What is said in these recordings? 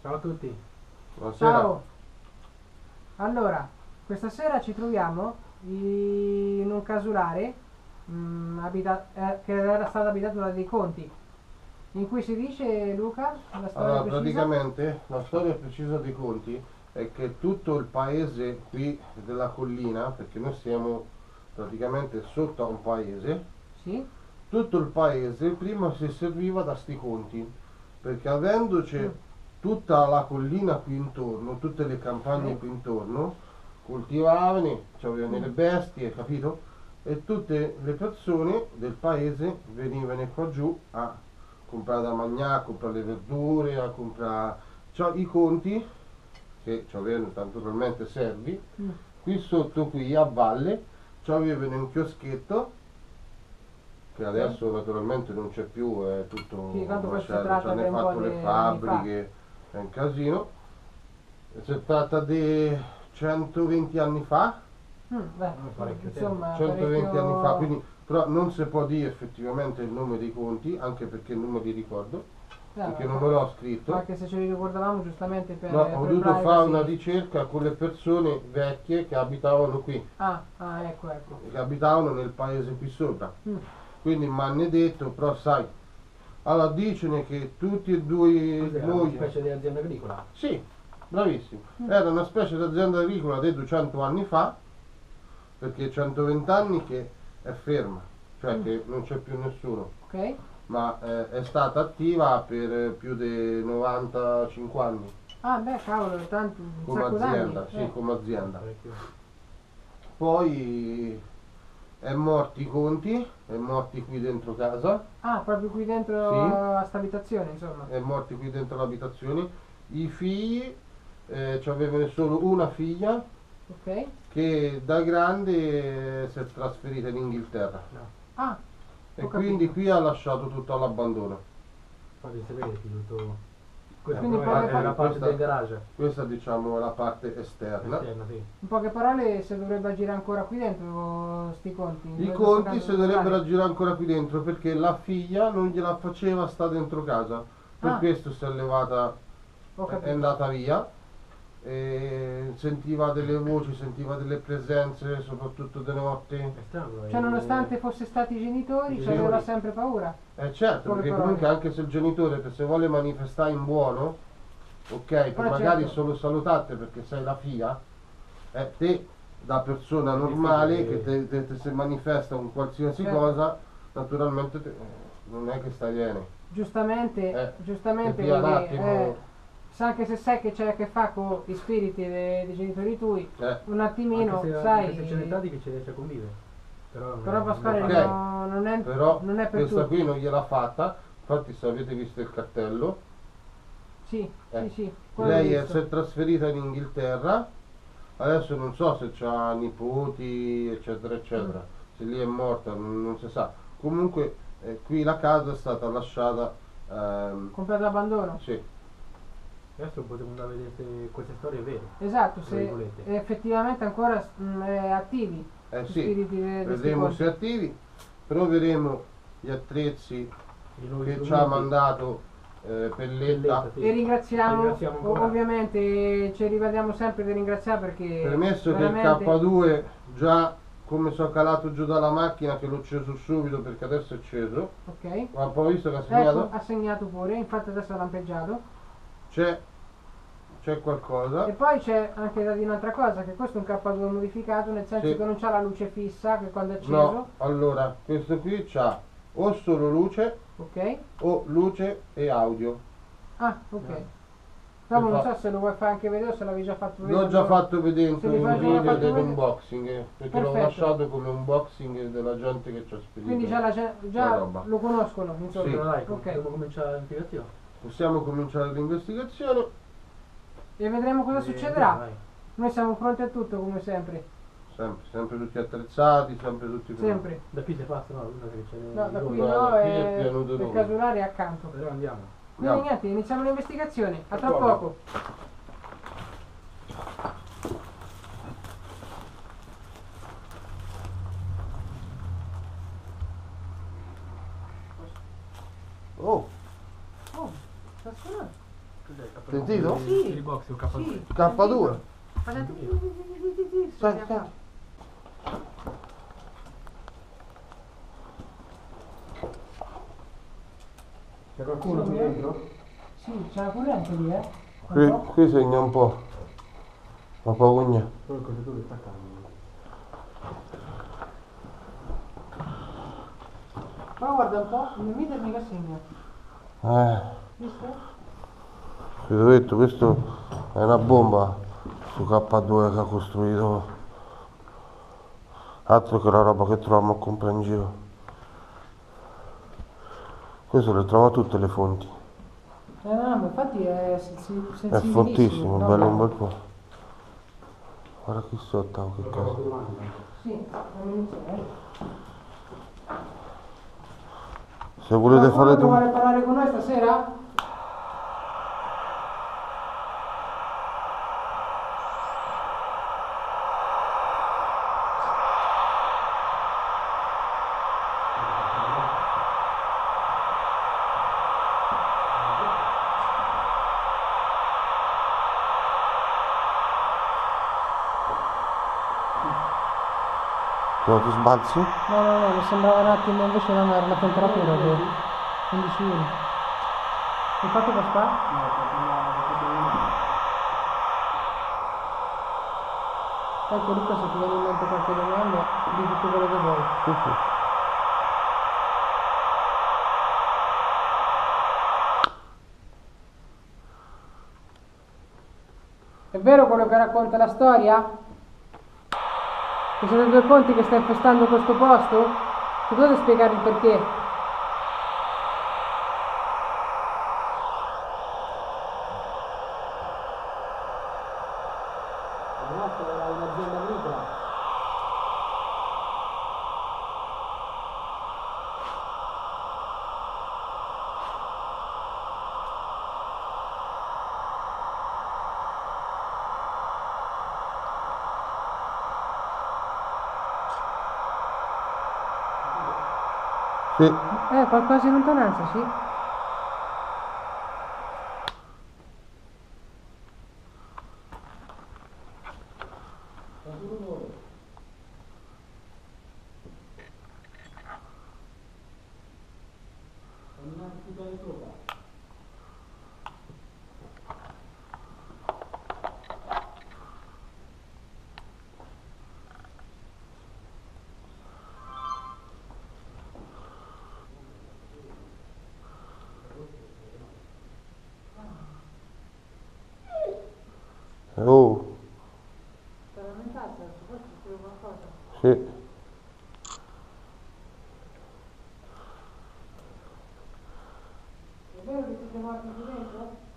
Ciao a tutti. Buonasera. Ciao. Allora, questa sera ci troviamo in un casolare mm, abita- eh, che era stato abitato da dei conti. In cui si dice, Luca, la storia Allora, precisa? praticamente la storia precisa dei conti è che tutto il paese qui della collina, perché noi siamo praticamente sotto a un paese, Sì? tutto il paese prima si serviva da sti conti, perché avendoci Mm. tutta la collina qui intorno, tutte le campagne Mm. qui intorno, coltivavano, c'avevano le bestie, capito? E tutte le persone del paese venivano qua giù a comprare da mangiare, a comprare le verdure, a comprare cioè, i conti, che c'avevano naturalmente servi, Mm. qui sotto qui a valle c'avevano un chioschetto che adesso naturalmente non c'è più, è tutto Sì, tratta ci hanno fatto le fabbriche, è un casino. Si tratta di 120 anni fa, Mm, beh, parecchio insomma, 120 parecchio- anni fa, quindi però non si può dire effettivamente il nome dei conti, anche perché non me li ricordo, Eh, perché non me l'ho scritto. Anche se ce li ricordavamo giustamente per... No, per ho dovuto privacy. fare una ricerca con le persone vecchie che abitavano qui, Ah, ah, ecco, ecco. che abitavano nel paese qui sopra. Mm. Quindi mi hanno detto, però sai, allora dicono che tutti e due Cos'era una specie di azienda agricola? Sì, bravissimo. Mm. Era una specie di azienda agricola di 200 anni fa, perché 120 anni che è ferma, cioè Mm. che non c'è più nessuno, Ok? Ma eh, è stata attiva per eh, più di 95 anni Ah, beh, cavolo, tanto, un come azienda, sì, eh. come azienda. Poi è morti i conti, è morti qui dentro casa, Ah, proprio qui dentro Sì. a sta abitazione, insomma. è morti qui dentro l'abitazione. I figli, eh, avevano solo una figlia Ok? che da grande eh, si è trasferita in Inghilterra Ah, e quindi qui ha lasciato tutto all'abbandono. Fate sapere tutto. Questa Quindi poi- è la parte questa- del garage. Questa diciamo è la parte esterna. Esterna, sì. in poche parole si dovrebbe agire ancora qui dentro sti conti. I conti si dovrebbero girare ancora qui dentro perché la figlia non gliela faceva sta dentro casa. Per Ah. questo si è levata, è andata via. E sentiva delle voci, sentiva delle presenze, soprattutto di notte. Strano. Cioè, nonostante fosse stati i genitori, I ci aveva sempre paura. Eh certo, Come perché parole. comunque anche se il genitore se vuole manifestare in buono, ok, per Ah, magari certo. solo salutate perché sei la figlia, eh, te da persona normale che difficile. te, te- te se manifesta un qualsiasi Certo. cosa, naturalmente te- non è che stai bene. Giustamente, Eh, giustamente, e sa anche se sai che c'è a che fa con gli spiriti dei, dei genitori tui, Eh, un attimino, Anche se, sai... anche se c'è l'età di che ci riesce a convivere. Però, Però non- Pasquale non Ok. fa- no, non, è, però non è per questa tutti. qui non gliel'ha fatta, infatti se avete visto il cartello, Sì, Eh, sì, sì. lei è- si è trasferita in Inghilterra, adesso non so se ha nipoti, eccetera, eccetera, Mm. se lì è morta non, non si sa. Comunque eh, qui la casa è stata lasciata, ehm, Completo abbandono. sì, Adesso potremmo andare a vedere se queste storie è vere. Esatto, se virgolette. effettivamente ancora mm, è attivi eh sì, vedremo se è attivi, proveremo gli attrezzi che ci ha mandato eh, Pelletta. Pelletta, sì. E ringraziamo, Ringraziamo ovviamente ci rivediamo sempre di ringraziare perché Permesso che il veramente- K2 già come sono calato giù dalla macchina che l'ho acceso subito perché adesso è acceso, Ok. ma poi visto che ha segnato? Ecco, ha segnato pure, infatti adesso ha lampeggiato. C'è, c'è qualcosa. E poi c'è anche da dire un'altra cosa, che questo è un K2 modificato, nel senso Sì. che non c'ha la luce fissa, che quando è acceso, No, allora, questo qui c'ha o solo luce ok? o luce e audio. Ah, ok. No. Dopo Si non fa- so se lo vuoi fare anche vedere o se l'avevi già fatto vedere. L'ho già fatto vedere in un video dell'unboxing, eh, perché l'ho lasciato come unboxing della gente che ci ha spedito. Quindi già, la, la già roba. lo conoscono, insomma. Sì. Dai, Ok. dobbiamo cominciare l'investigazione. Possiamo cominciare l'investigazione. E vedremo cosa eh, succederà. Vai. Noi siamo pronti a tutto come sempre. Sempre, sempre tutti attrezzati, sempre tutti pronti. Da qui si passa, no, da qui No, da qui no, qui è, il casolare accanto. Però andiamo. Quindi andiamo. niente, iniziamo l'investigazione. A tra Buona. poco. Oh! Sentito? Sì. Box, il K2. Sì. K2. Guardate. Senti, senti. C'è qualcuno qui dentro? Sì, c'è la corrente lì, eh? Qui, qui segna un po'. Ma poco niente. Solo il contatore sta calmo. Però guarda un po', il meter mica segna. Eh? Vi ho detto, questo è una bomba su K2 che ha costruito. Altro che la roba che troviamo a comprare in giro. Questo le trova tutte le fonti. Eh no, ma infatti è sensi- È sensibilissimo. fortissimo, no? bello un bel po'. Guarda qui sotto, oh, che cosa. Sì, iniziare. Se volete fare tu... vuole parlare con noi stasera? No, ti sbalzi? No, no, no, mi sembrava un attimo, invece non era la temperatura che 11 1. Hai fatto Pasqua? Ecco Luca se ti viene in mente qualche domanda, di tutto quello che vuoi. Sì, sì. È vero quello che racconta la storia? Che siete due conti che sta infestando questo posto? Ti potete spiegare il perché? La nostra era un'azienda agricola. Sì, Eh, qualcosa in lontananza, sì. oh, sì. È vero che siete morti qui dentro?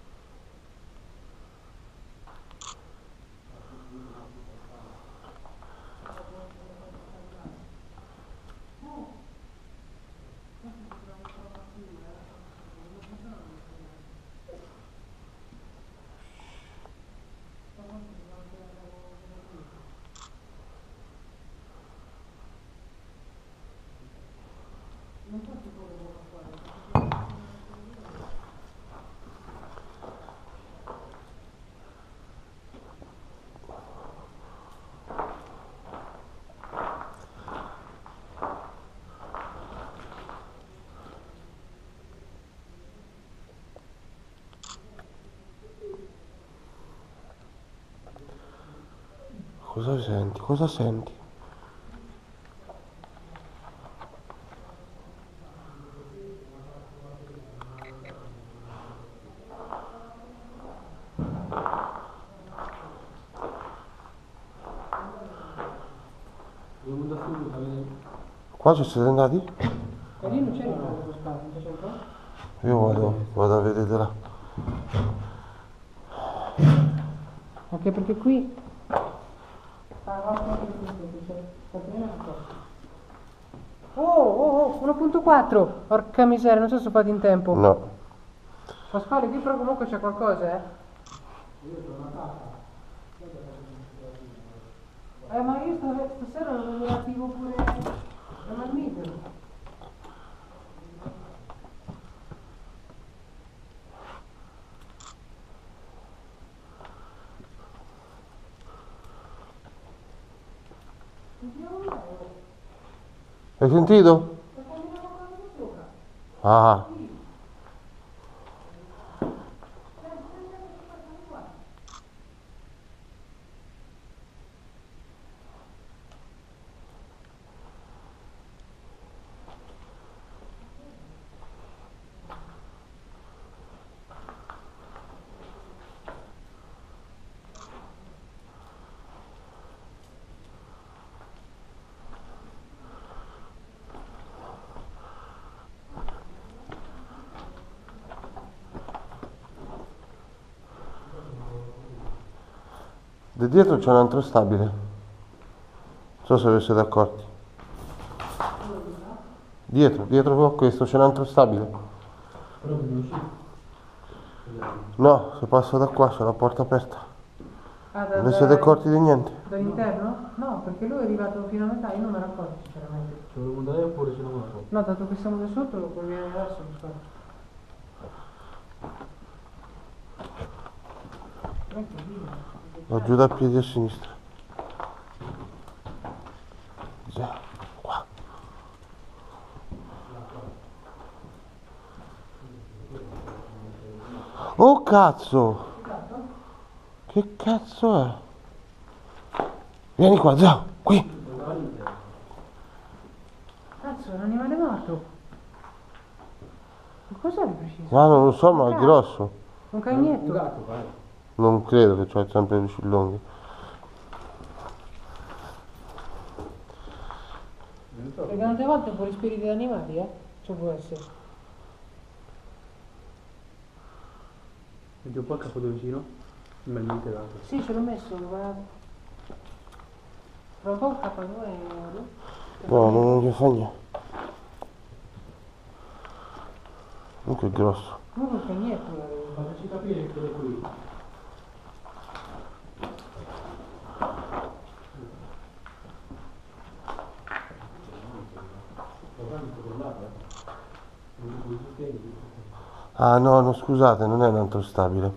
Cosa senti? Cosa senti? Qua ci siete andati? E lì non rimasto lo spazio, c'è? Io vado, vado a vedere là. Anche perché qui... 4. Porca miseria, non so se ho fatto in tempo. No. Pasquale, qui però comunque c'è qualcosa, eh? Io sono Eh, ma io stasera lo attivo pure la marmita. Hai sentito? Ah. Dietro c'è un altro stabile. Non so se ne siete accorti. Dietro, dietro a questo c'è un altro stabile. Però bisogna uscire. No, se passo da qua c'è la porta aperta. Ah, da- Non vi siete accorti di niente? Dall'interno? No, perché lui è arrivato fino a metà, io non me ne accorgo sinceramente. Ci volevo andare oppure ce l'ho una No, dato che siamo da sotto, lo conviene adesso, mi. Ecco, via. Ho giù da piedi a sinistra. Già, qua. Oh cazzo! Che cazzo è? Vieni qua, Zao, qui. Cazzo, è un animale morto. Ma cos'è di preciso? Ma non lo so, ma è grosso. Un Un cagnetto? gatto, vai. Non credo che c'ha sempre i lucillonghi. Non so. Perché tante volte fuori spiriti di animali, eh? Ciò può essere. Metti un po' il capodolcino. Finalmente dato. Sì, ce l'ho messo, guarda. Tra un po' K2 e... No, non gli fa niente. Comunque è grosso. Comunque un cagnetto l'avevo. Fateci capire che è qui. Ah no, no, scusate, non è un altro stabile,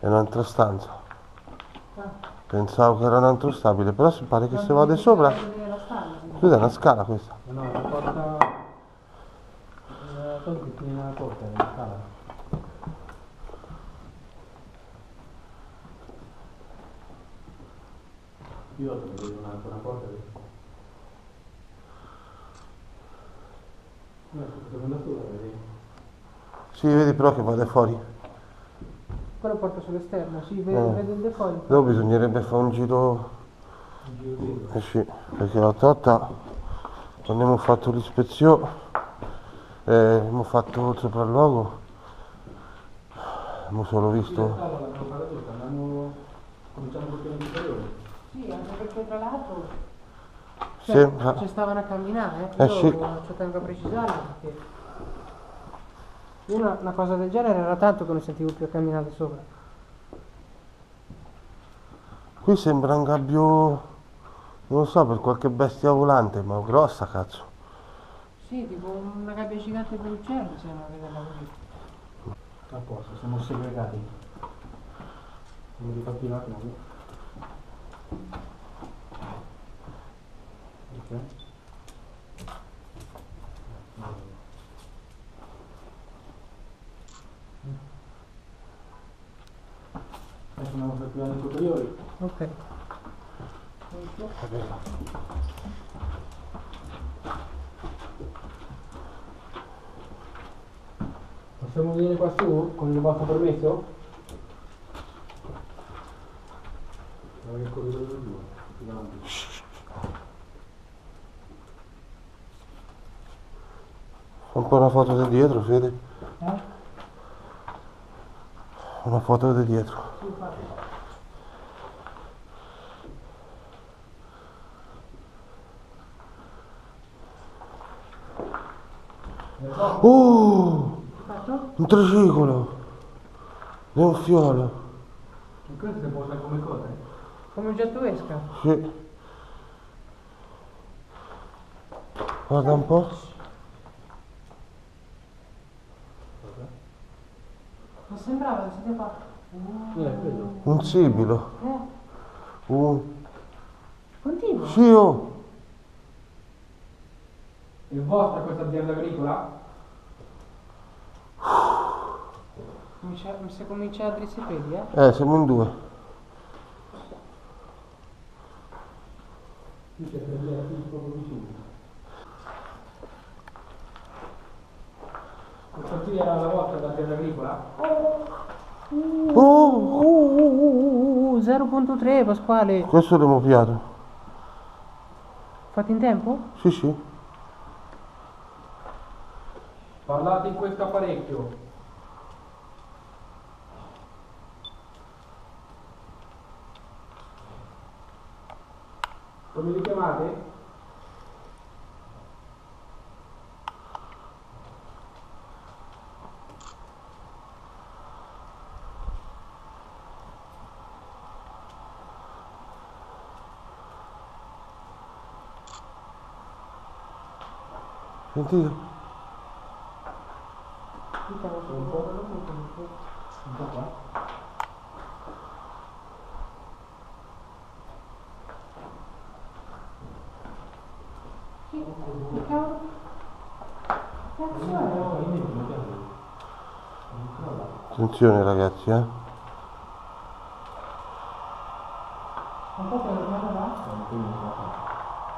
è un'altra stanza. Pensavo che era un altro stabile, però si pare che se vade sopra. Scusa, è una scala questa. No, la porta... La tiene la porta, è la scala. Io vedo una, una porta. No, sola, vedi? Sì, vedi però che vade fuori. Quello porta sull'esterno, sì, vedo, Eh. vedo il default. Dopo bisognerebbe fare un giro. Un giro. Eh sì, perché l'altra volta quando abbiamo fatto l'ispezione, eh, abbiamo fatto il sopralluogo, abbiamo solo Sì, la visto. Sì, anche perché tra l'altro cioè, Sembra. ci stavano a camminare, eh? Eh sì. ci tengo a precisarlo perché una, una cosa del genere era tanto che non sentivo più a camminare sopra. Qui sembra un gabbio, non lo so, per qualche bestia volante, ma grossa cazzo. Sì, tipo una gabbia gigante per uccelli, se non vederla così. A posto, siamo segregati. Siamo rifatti un attimo. Ok. Adesso andiamo per piani superiori. Ok. Possiamo venire qua su con il vostro permesso? Guarda che corridoio giù, più davanti. Fa un po' una foto da dietro, Fede. Eh? Una foto da dietro. Oh! Fatto? Un triciclo! È un fiolo. E questo si può usare come cosa? Come un getto esca. Sì. Guarda un po'. Ma sembrava, siete qua. Eh, quello. Un sibilo. Eh? Un... Continua. Sì, oh! È vostra questa azienda agricola? Comincia, mi sa cominciare a drizzi i piedi, eh? Eh, siamo in due. Qui c'è qui proprio vicino. Questa qui era la vostra azienda agricola? Uh, uh, uh, uh, 0.3 Pasquale. Questo l'abbiamo piato. Fatti in tempo? Sì, sì. Parlate in questo apparecchio. Come vi chiamate? Sentite? Un po' qua. Attenzione ragazzi, eh. Un po' per là?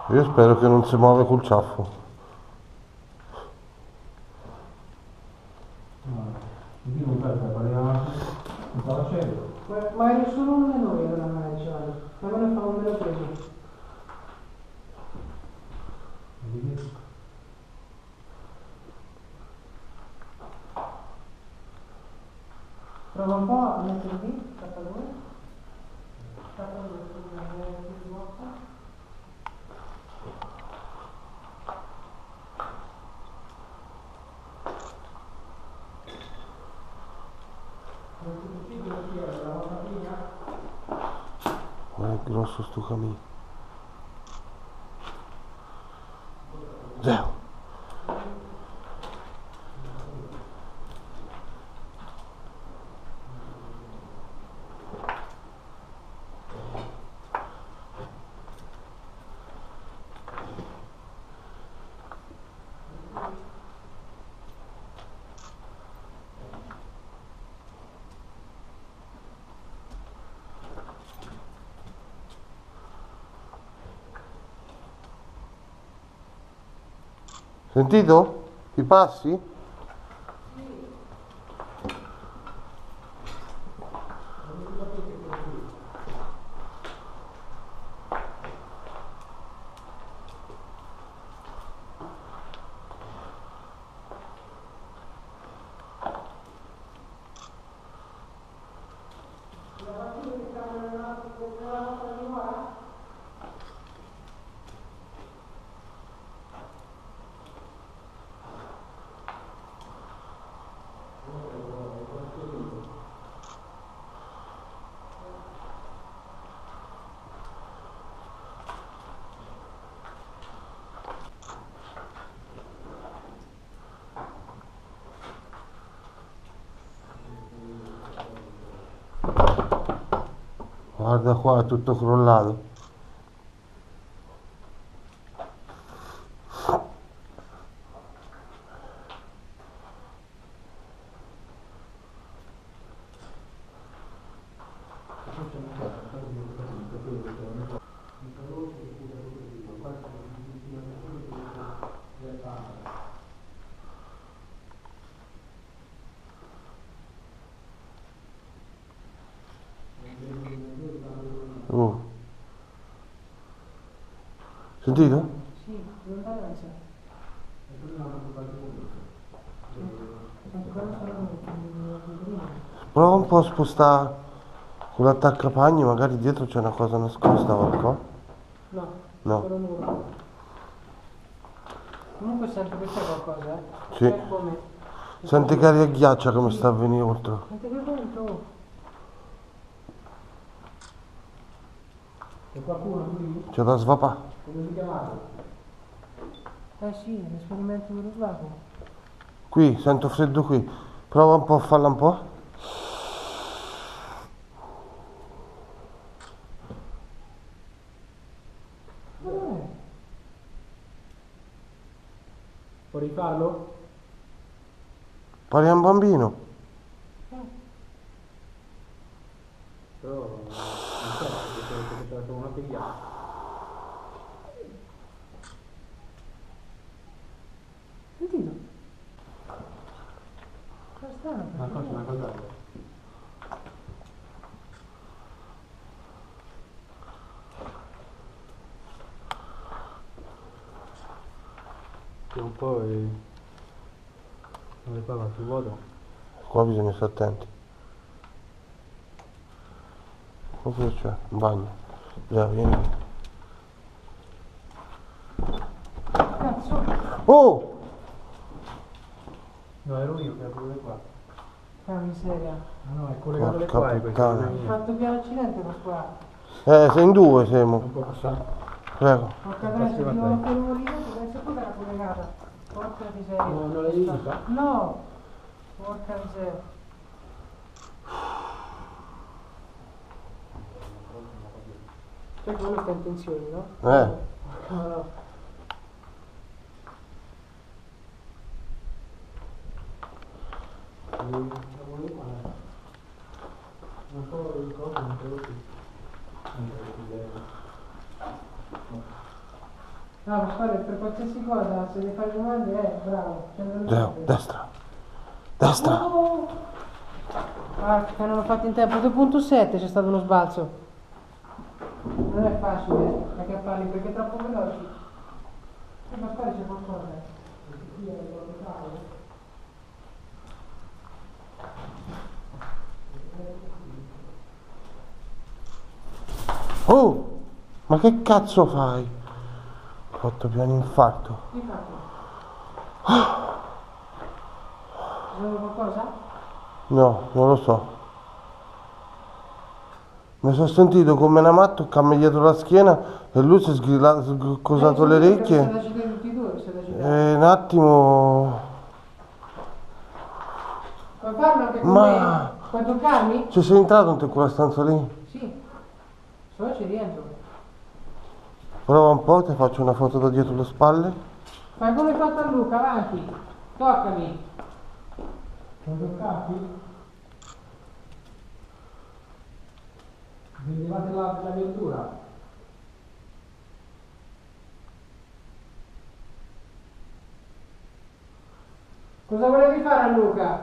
Io spero che non si muove col ciaffo. Qui non fai parliamo non sta facendo. Ma, ma è solo uno di noi allora magari ce l'ha. Ma me ne fa un meno preso. Prova un po' a mettere lì, tappa due. Tappa due, scusa, è più svolta. Ma è grosso sto camino. Zero. Sentito? I passi? Guarda qua, tutto crollato. Sentito? Sì, Prova un po' a spostare con l'attaccapagno, magari dietro c'è una cosa nascosta qualcosa. No, No. Comunque sento che c'è qualcosa, eh? Sì. Come? Senti che aria ghiaccia come sta a venire oltre. Senti che vento? C'è qualcuno qui? C'è da svapà. Come vi chiamate? Eh sì, è l'esperimento dello slago. Qui, sento freddo qui. Prova un po' a farla un po'. Eh, Può rifarlo? Pare un bambino. Però non so, perché c'è una figlia. Sentito? Cosa strano? Una cosa, una cosa. Che un po' è... non le parla sul vuoto. Qua bisogna stare attenti. Cosa c'è? Un bagno. Già, vieni. Cazzo! Oh! No, ero io che avevo le qua. Che miseria. Ah no, è collegato le qua e niente. fatto più accidente con qua. Eh, sei in due siamo. Non può passare. Prego. Porca se ti ho fermo lì, penso che era collegata. Porca miseria. No, non l'hai vista? No! Porca miseria. Cioè quello sta in tensione, no? Eh. Porca no. Non so le cose, non credo che... No, ma per qualsiasi cosa, se devi fare domande, eh, bravo. So. destra. Destra. Oh! Ah, che non l'ho fatto in tempo. 2.7 c'è stato uno sbalzo. Non è facile eh, acchiapparli perché è troppo veloci. Eh, ma spara c'è qualcosa. Io lo fare. Oh! Ma che cazzo fai? Ho fatto più un infarto. Fatto? Serve qualcosa? No, non lo so. Mi sono sentito come una matto cammi dietro la schiena e lui si è sgrillato, scosato Eh, le orecchie. E due, siete agitati. E un attimo. Puoi farlo anche Ma- me? Puoi toccarmi? Ci sei entrato in quella stanza lì? Sì. Solo ci rientro. Prova un po', ti faccio una foto da dietro le spalle. Fai come hai fatto a Luca, avanti. Toccami. Non toccarti? Vendevate la, la? Cosa volevi fare a Luca?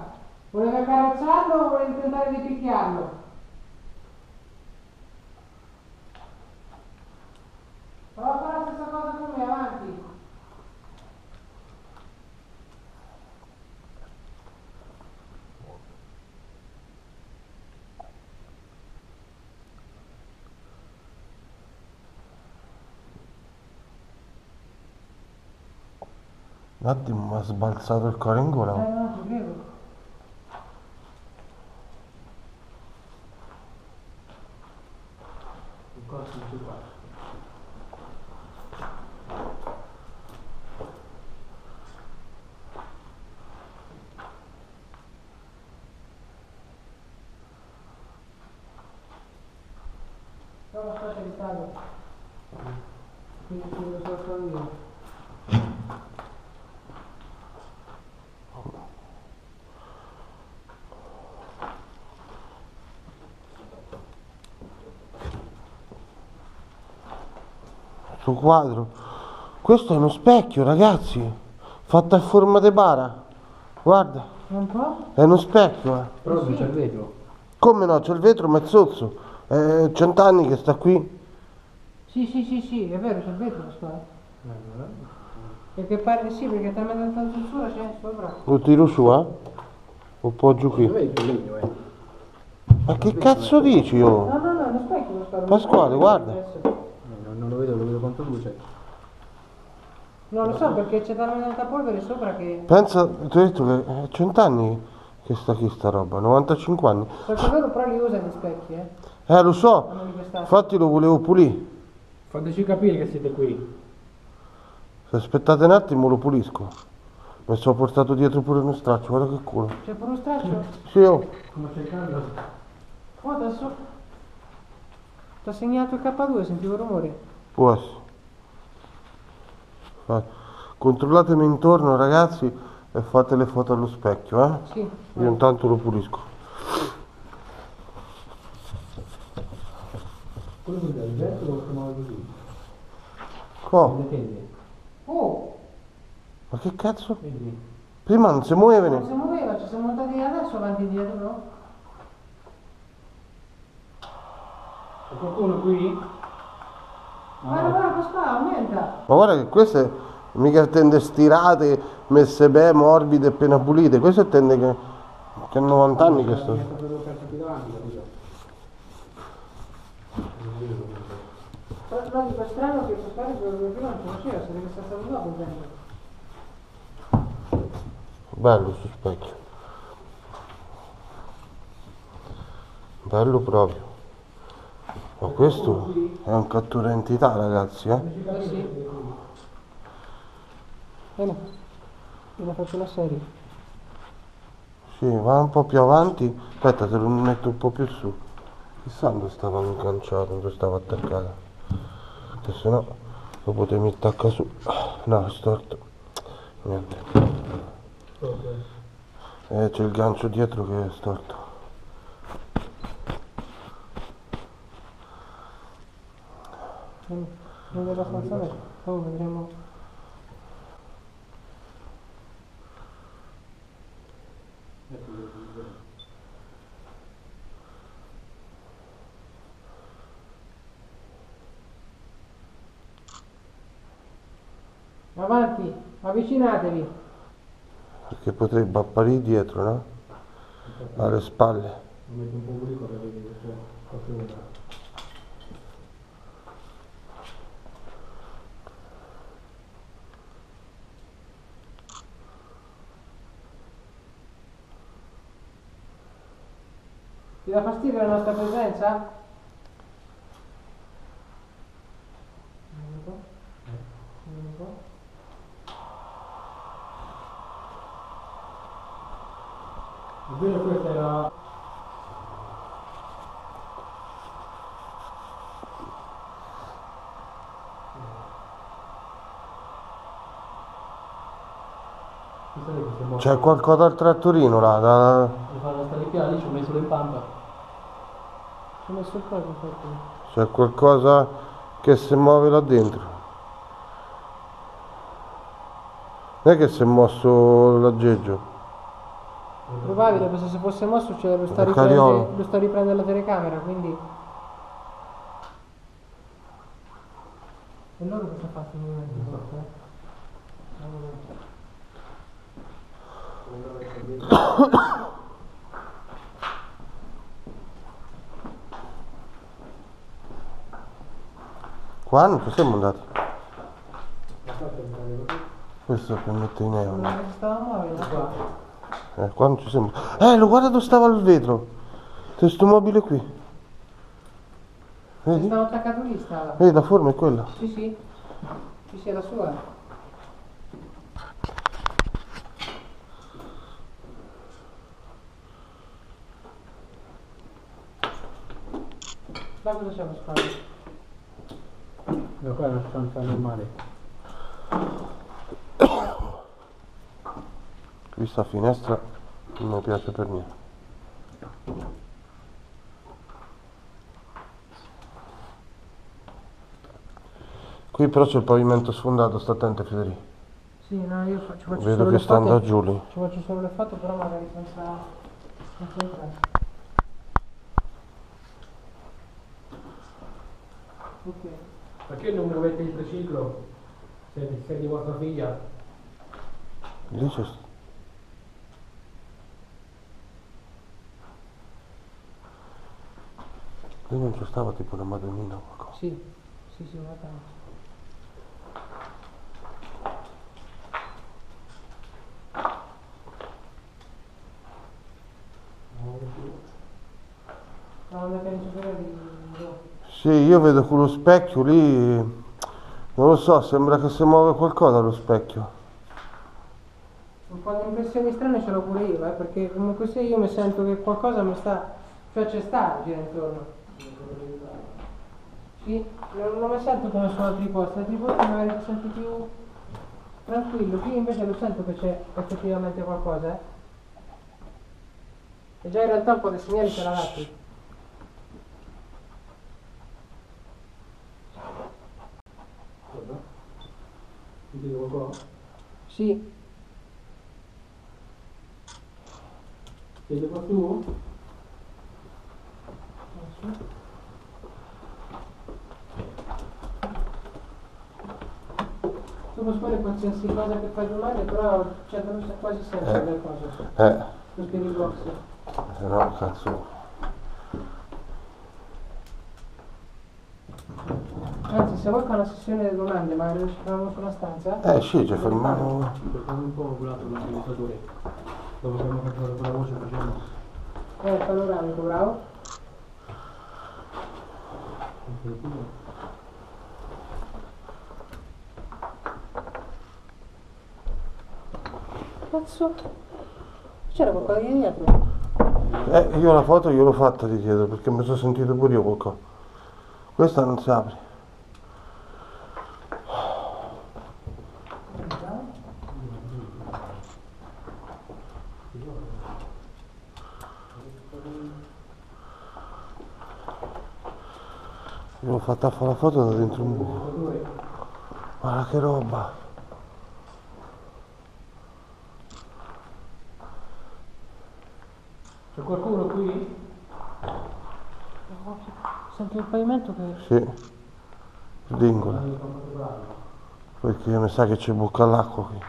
Volevi accarezzarlo o volevi tentare di picchiarlo? Prova a fare la stessa cosa con me, avanti. Un attimo mi ha sbalzato il cuore in Eh gola. no, ci credo. Il corso non si fa. Prova aspetta di stato. Quindi ci lo so fare io. Sto quadro. Questo è uno specchio, ragazzi. Fatto a forma di bara. Guarda, Un po'? è uno specchio, eh. Però non c'è il vetro. Come no? C'è il vetro mezzozzo. È cent'anni che sta qui. Sì, sì, sì, sì, è vero, c'è il vetro qua. Eh. Perché pare sì, perché talmente tanta censura c'è sopra. Lo tiro su, eh? O po' giù qui. Eh? Ma che cazzo dici, oh? No, no, no, è uno specchio lo sparo. Pasquale, guarda. Adesso. No, non, non lo quanto luce. Non lo so perché c'è talmente tanta polvere sopra che. Pensa, ti ho detto che è cent'anni che sta qui sta roba, 95 anni. Perché loro però li usano gli specchi, eh. Eh, lo so, infatti lo volevo pulire. Fateci capire che siete qui. Se aspettate un attimo lo pulisco. Mi sono portato dietro pure uno straccio, guarda che culo. C'è pure uno straccio? Sì, oh. Come c'è il caldo? Oh, adesso. Ti ha segnato il K2, sentivo il rumore. Può essere. Controllatemi intorno ragazzi e fate le foto allo specchio, eh? Sì. Io intanto lo pulisco. Quello il vento lo chiamavo così. Oh, tende. Oh, ma che cazzo? Vedi? Prima non si muove, non si muoveva, ci siamo montati adesso avanti e dietro, no? C'è qualcuno qui? Guarda, guarda, Pasqua, aumenta. Ma guarda che queste mica tende stirate, messe bene, morbide, appena pulite. Queste tende che, che hanno 90 anni che sto. Però dico strano che quello prima non sarebbe stato dopo. Bello sto specchio. Bello proprio. Ma questo è un cattura entità ragazzi, eh? Eh sì. Bene, io la faccio la serie. Sì, va un po' più avanti. Aspetta, te lo metto un po' più su. Chissà dove stava incanciato, dove stava attaccato. Che se no lo potevi attaccare su. No, è storto. Niente. Eh, c'è il gancio dietro che è storto. Non non è abbastanza bello. Poi vedremo. Avanti, avvicinatevi. Perché potrebbe apparire dietro, no? Alle spalle. Lo metto un po' pulito per vedere se Ti dà fastidio la nostra presenza? Invece questa era... Questa è. C'è qualcosa al trattorino là, da... Stare lì ci ho messo in pampa. Messo il c'è qualcosa che si muove là dentro. Non è che si è mosso l'aggeggio. Probabile, perché se fosse mosso cioè, lo, sta riprende, lo sta riprendendo la telecamera, quindi... E loro cosa fatto in un momento sotto? eh? Un momento. Qua non ci siamo andati. Questo per mettere in euro. Eh, qua non ci siamo. Eh, lo guarda dove stava il vetro. C'è sto mobile qui. Vedi? stava attaccato lì stava. Vedi, la forma è quella. Sì, sì. Sì, è la sua. Ma cosa c'è lo spazio? Da qua è una stanza normale. Questa finestra non mi piace per niente. Qui però c'è il pavimento sfondato, sta attento Federico. Sì, no, io ci faccio Vedo solo che le sta andando foto. giù lì. Ci faccio solo le foto, però magari senza... senza entrare. Ok. Perché non muovete il triciclo? Se, se di vostra figlia? C'è. Lì non c'è stava tipo una madonnina o qualcosa. Sì, sì, sì, una tanto. Io vedo quello specchio lì, non lo so, sembra che si muove qualcosa allo specchio. Un po' di impressioni strane ce l'ho pure io, eh, perché comunque se io mi sento che qualcosa mi sta... cioè c'è sta, gira intorno. Sì, non, non mi sento come su altri posti, altri posti magari ti senti più... Tranquillo, qui invece lo sento che c'è effettivamente qualcosa, eh. E già in realtà un po' di segnali ce l'ha dati. Sentite qualcosa? Sì, Siete qua su? tu puoi fare qualsiasi cosa che fai domani, però cioè, non sa quasi sempre Eh. le cose. Eh, Lo spieghi box. no cazzo. Anzi, se vuoi fare una sessione di domande, magari lo facciamo sulla stanza. Eh sì, ci fermiamo. Ascoltando un po' oculato con il utilizzatore. Dopo che abbiamo fatto quella voce facciamo. Eh, panoramico, bravo. Cazzo. C'era qualcosa di dietro. Eh, io la foto gliel'ho fatta di dietro perché mi sono sentito pure io qualcosa. Questa non si apre. Io l'ho fatta fare la foto da dentro un buco. Guarda che roba. C'è qualcuno qui? Sento il pavimento che... Sì. Dingola. Perché mi sa che c'è bocca all'acqua qui.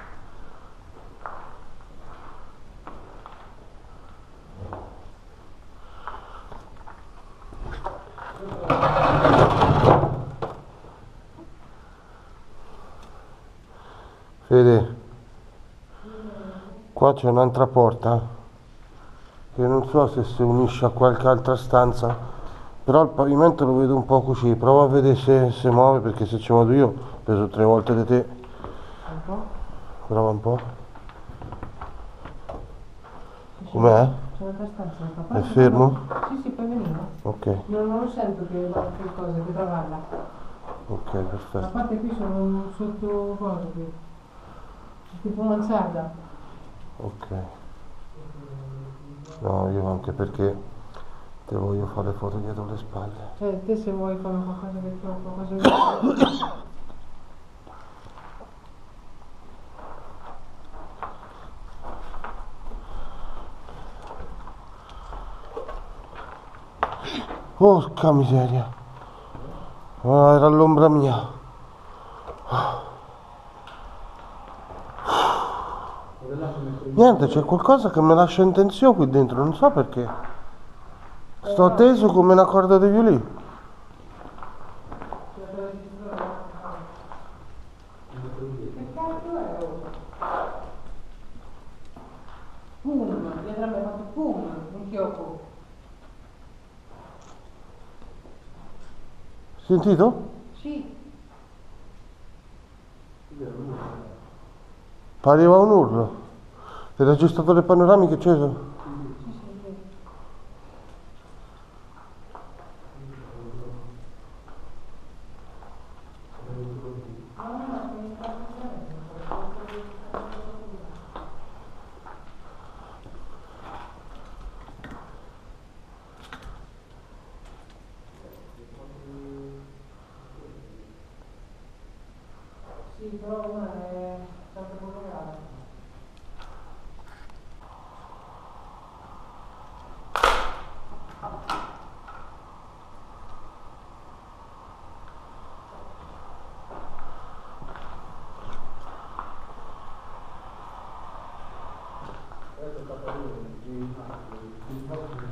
Fede, qua c'è un'altra porta che non so se si unisce a qualche altra stanza, però il pavimento lo vedo un po' così, prova a vedere se si muove perché se ci vado io ho preso tre volte di te, Un po'. prova un po'. Com'è? C'è un'altra stanza. da È fermo? Sì, sì, puoi venire. Ok, Non, non lo sento che va che travalla. ok, A perfetto. parte qui sono sotto cosa qui. Tipo mansarda. Ok. No, io anche perché te voglio fare le foto dietro le spalle. Cioè, te se vuoi fare qualcosa che qualcosa di... Porca miseria. Ah, era l'ombra mia. Niente, c'è qualcosa che mi lascia in tensione qui dentro, non so perché. Sto teso come una corda di violino. Che cazzo è? Pum, dietro a me ha fatto pum, un chiocco. Sentito? Sì, Pareva un urlo. Il registratore panoramico acceso? sì, sì. Sì, però 方で、ね、原因、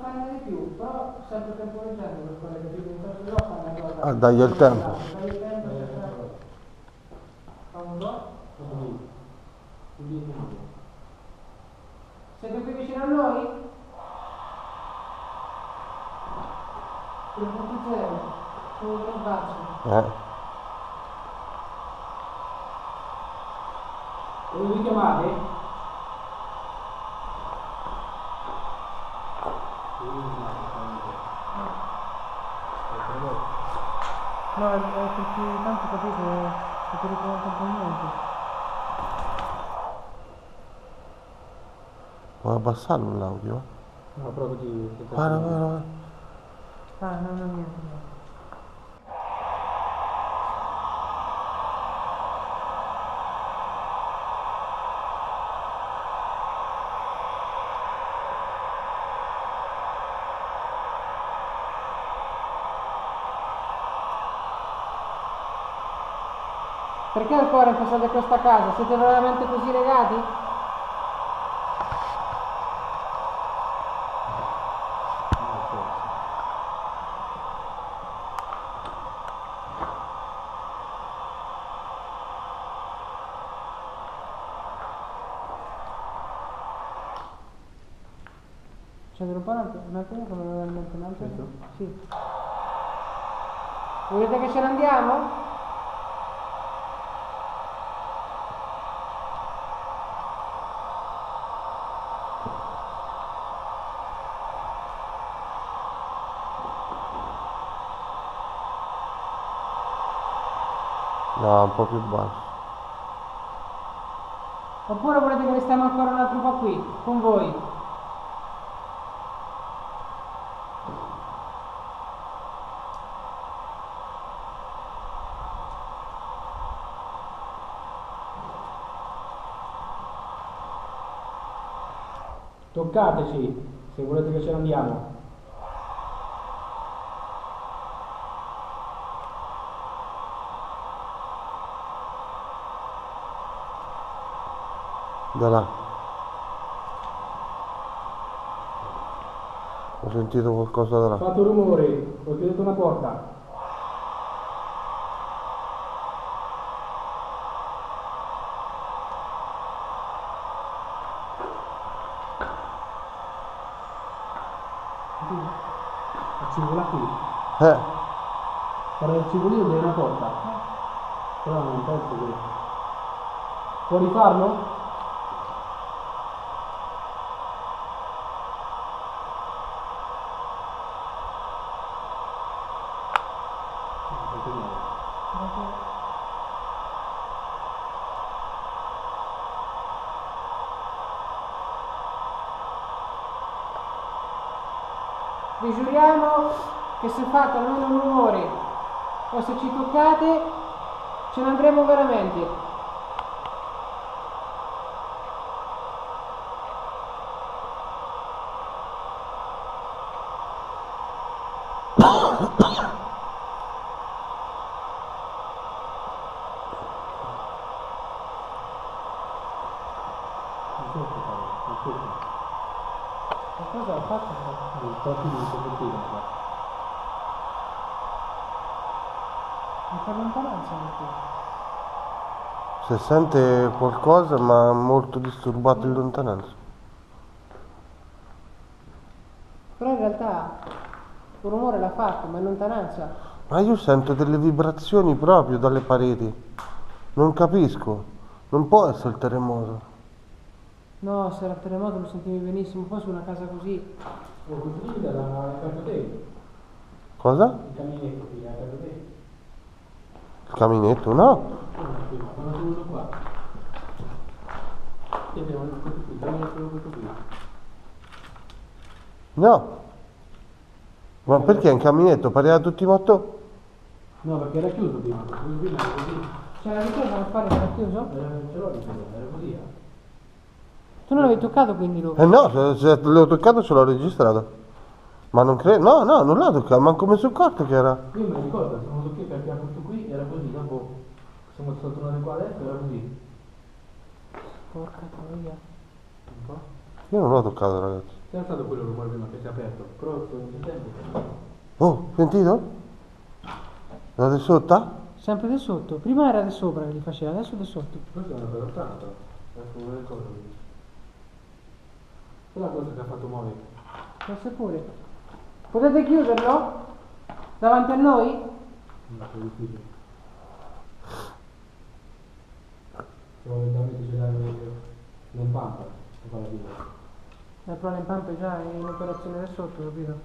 fanno di più, però sempre temporeggiando per quelle capito? In caso di no fanno. Ah, dagli il tempo. Dagli il tempo. Fa un do. Siete qui vicino a noi? 3.0 Sono che faccio. Eh. Dove vi chiamate? No, è è perché tanto capite, siete ricordato un po' niente. Abbassarlo l'audio? No, proprio di... Guarda, guarda, guarda. Ah, no, no, niente. niente. Perché ancora impensate questa casa? Siete veramente così legati? Accendere un po' un attimo, un attimo, come mi viene in mente un attimo? Questo? Sì. Volete che ce ne andiamo? No, un po' più basso. Oppure volete che restiamo ancora un altro po' qui, con voi? Toccateci, se volete che ce ne andiamo. Da là. Ho sentito qualcosa da là. Fate rumore, ho chiudete una porta. La cipolla qui. Eh, Cipollino c'è una porta. Però non penso che... Può rifarlo? Vi giuriamo che se fate almeno un rumore o se ci toccate ce ne andremo veramente. Ma cosa ho fatto? Il tocco di copertina qua. Mi fa lontananza anche. Se sente qualcosa ma molto disturbato in lontananza. Però in realtà un rumore l'ha fatto, ma in lontananza. Ma io sento delle vibrazioni proprio dalle pareti. Non capisco. Non può essere il terremoto. No, se era il terremoto lo sentivi benissimo, poi su una casa così. Oh, questo qui da cartoteca. Cosa? Il caminetto qui da cartoteca. Il caminetto? No. No. Ma perché un caminetto? Pareva tutti motto? No, perché era chiuso prima. Prima era così. C'era cosa da fare, era chiuso? Era, era così. eh. Tu non l'avevi toccato quindi Luca? Eh no, se, l'ho toccato ce l'ho registrato. Ma non credo. No, no, non l'ho toccato, ma come sono accorto che era. Io mi ricordo, sono qui perché questo qui era così, dopo siamo tornati qua adesso era così. Porca troia. Un po'. Io non l'ho toccato, ragazzi. C'era stato quello rumore prima che si è aperto, però si sente. Oh, sentito? Da di sotto? Sempre di sotto. Prima era di sopra che li faceva, adesso di sotto. Questo è una cosa strana però. Adesso non ricordo. Quella cosa che ha fatto muovere. Forse pure. Potete chiuderlo? Davanti a noi? Non è difficile. Veramente ce l'hai l'impampa, per fare la vita. La prova in pampa è già in operazione da sotto, capito?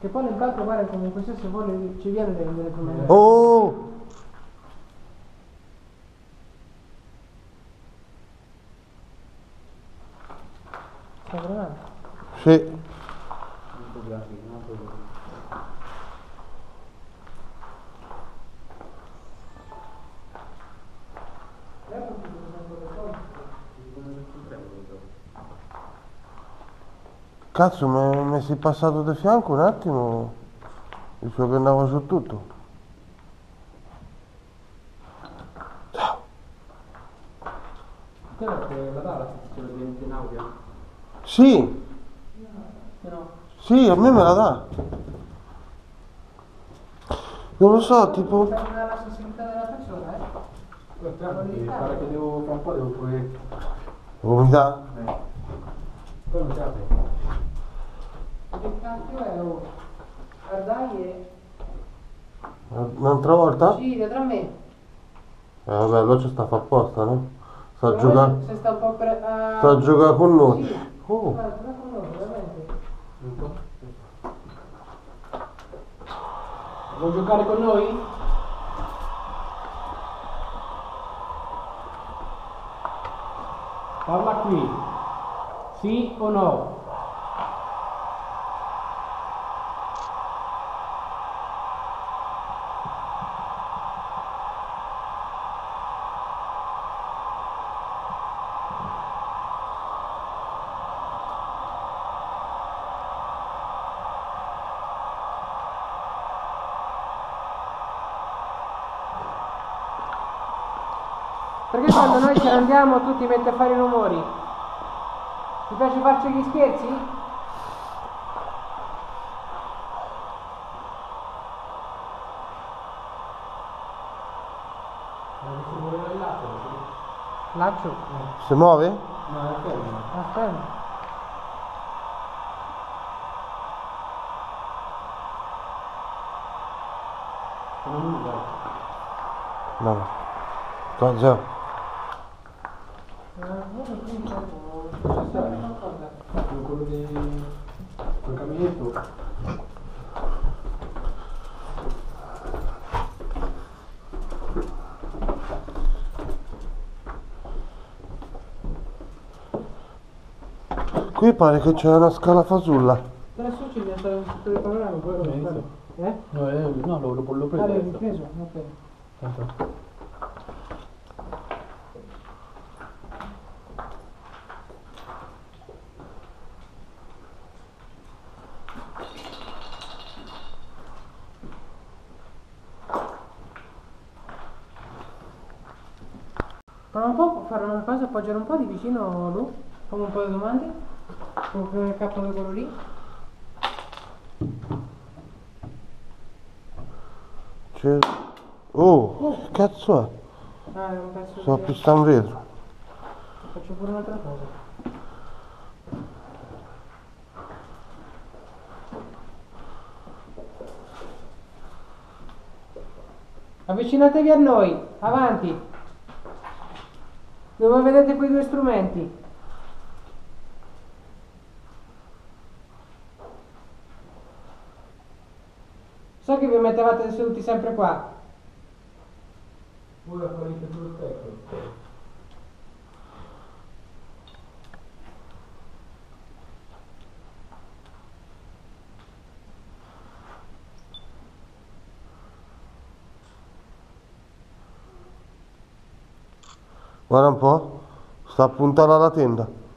Che poi l'impatto guarda comunque se se vuole ci viene da rendere come Oh! sta granando. Sì. Un po' grafico, un altro Cazzo, mi mi sei passato di fianco un attimo. Dicevo che andavo su tutto. Quella che la dà la di, di nausea? Sì, No. sì, a me me la dà. Non lo so, tipo... Per la sensibilità della persona, eh? Strano, perché pare che devo, fra un po' devo pure... Umidità? Eh. Poi non serve. Il cambio è un Ardai e... Un'altra volta? Sì, dietro a me. Eh vabbè, allora ci sta a fa apposta, no? Sta a giocare... Se sta un po' pre... a- Sta a giocare con noi. Sì. Oh, Guarda, gioca con noi, veramente. Un po'. Vuoi giocare con noi? Parla qui. Sì o no? Perché quando noi ce ne andiamo tu ti metti a fare i rumori? Ti piace farci gli scherzi? Laccio? si muove? No, è fermo. Aspetta. Sono nuda. No. Cosa? Sono quello di... quel caminetto. Qui pare che c'è una scala fasulla. Adesso ci viene stato tutto il panorama, poi lo fare. Eh? No, eh, no l'ho, l'ho, l'ho preso. Ah, l'hai ripreso? Ok. Tanto. Prova un po' a fare una cosa, appoggiare un po' di vicino Lu, come un po' di domande, con capo di quello lì. C'è... Oh, che cazzo è? Ah, è un pezzo Sto di... pistando vetro. Faccio pure un'altra cosa. Avvicinatevi a noi, avanti. Dove vedete quei due strumenti? So che vi mettevate seduti sempre qua. Voi apparite sullo specchio. Guarda un po'. Sta a puntare alla tenda.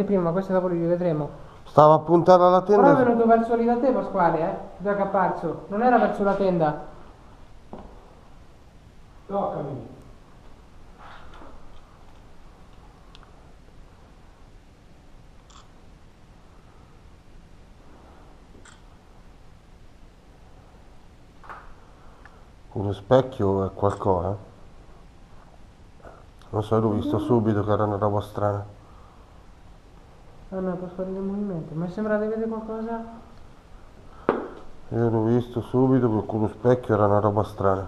anteprima, ma queste dopo li vedremo. Stava puntando alla tenda. Però è venuto verso lì da te, Pasquale, eh? Da Capparso. Non era verso la tenda. Toccami. Uno specchio è qualcosa? Eh? Non so, l'ho visto subito che era una roba strana. Ah no, posso fare il movimento. Mi sembra di vedere qualcosa. Io l'ho visto subito che quello specchio era una roba strana.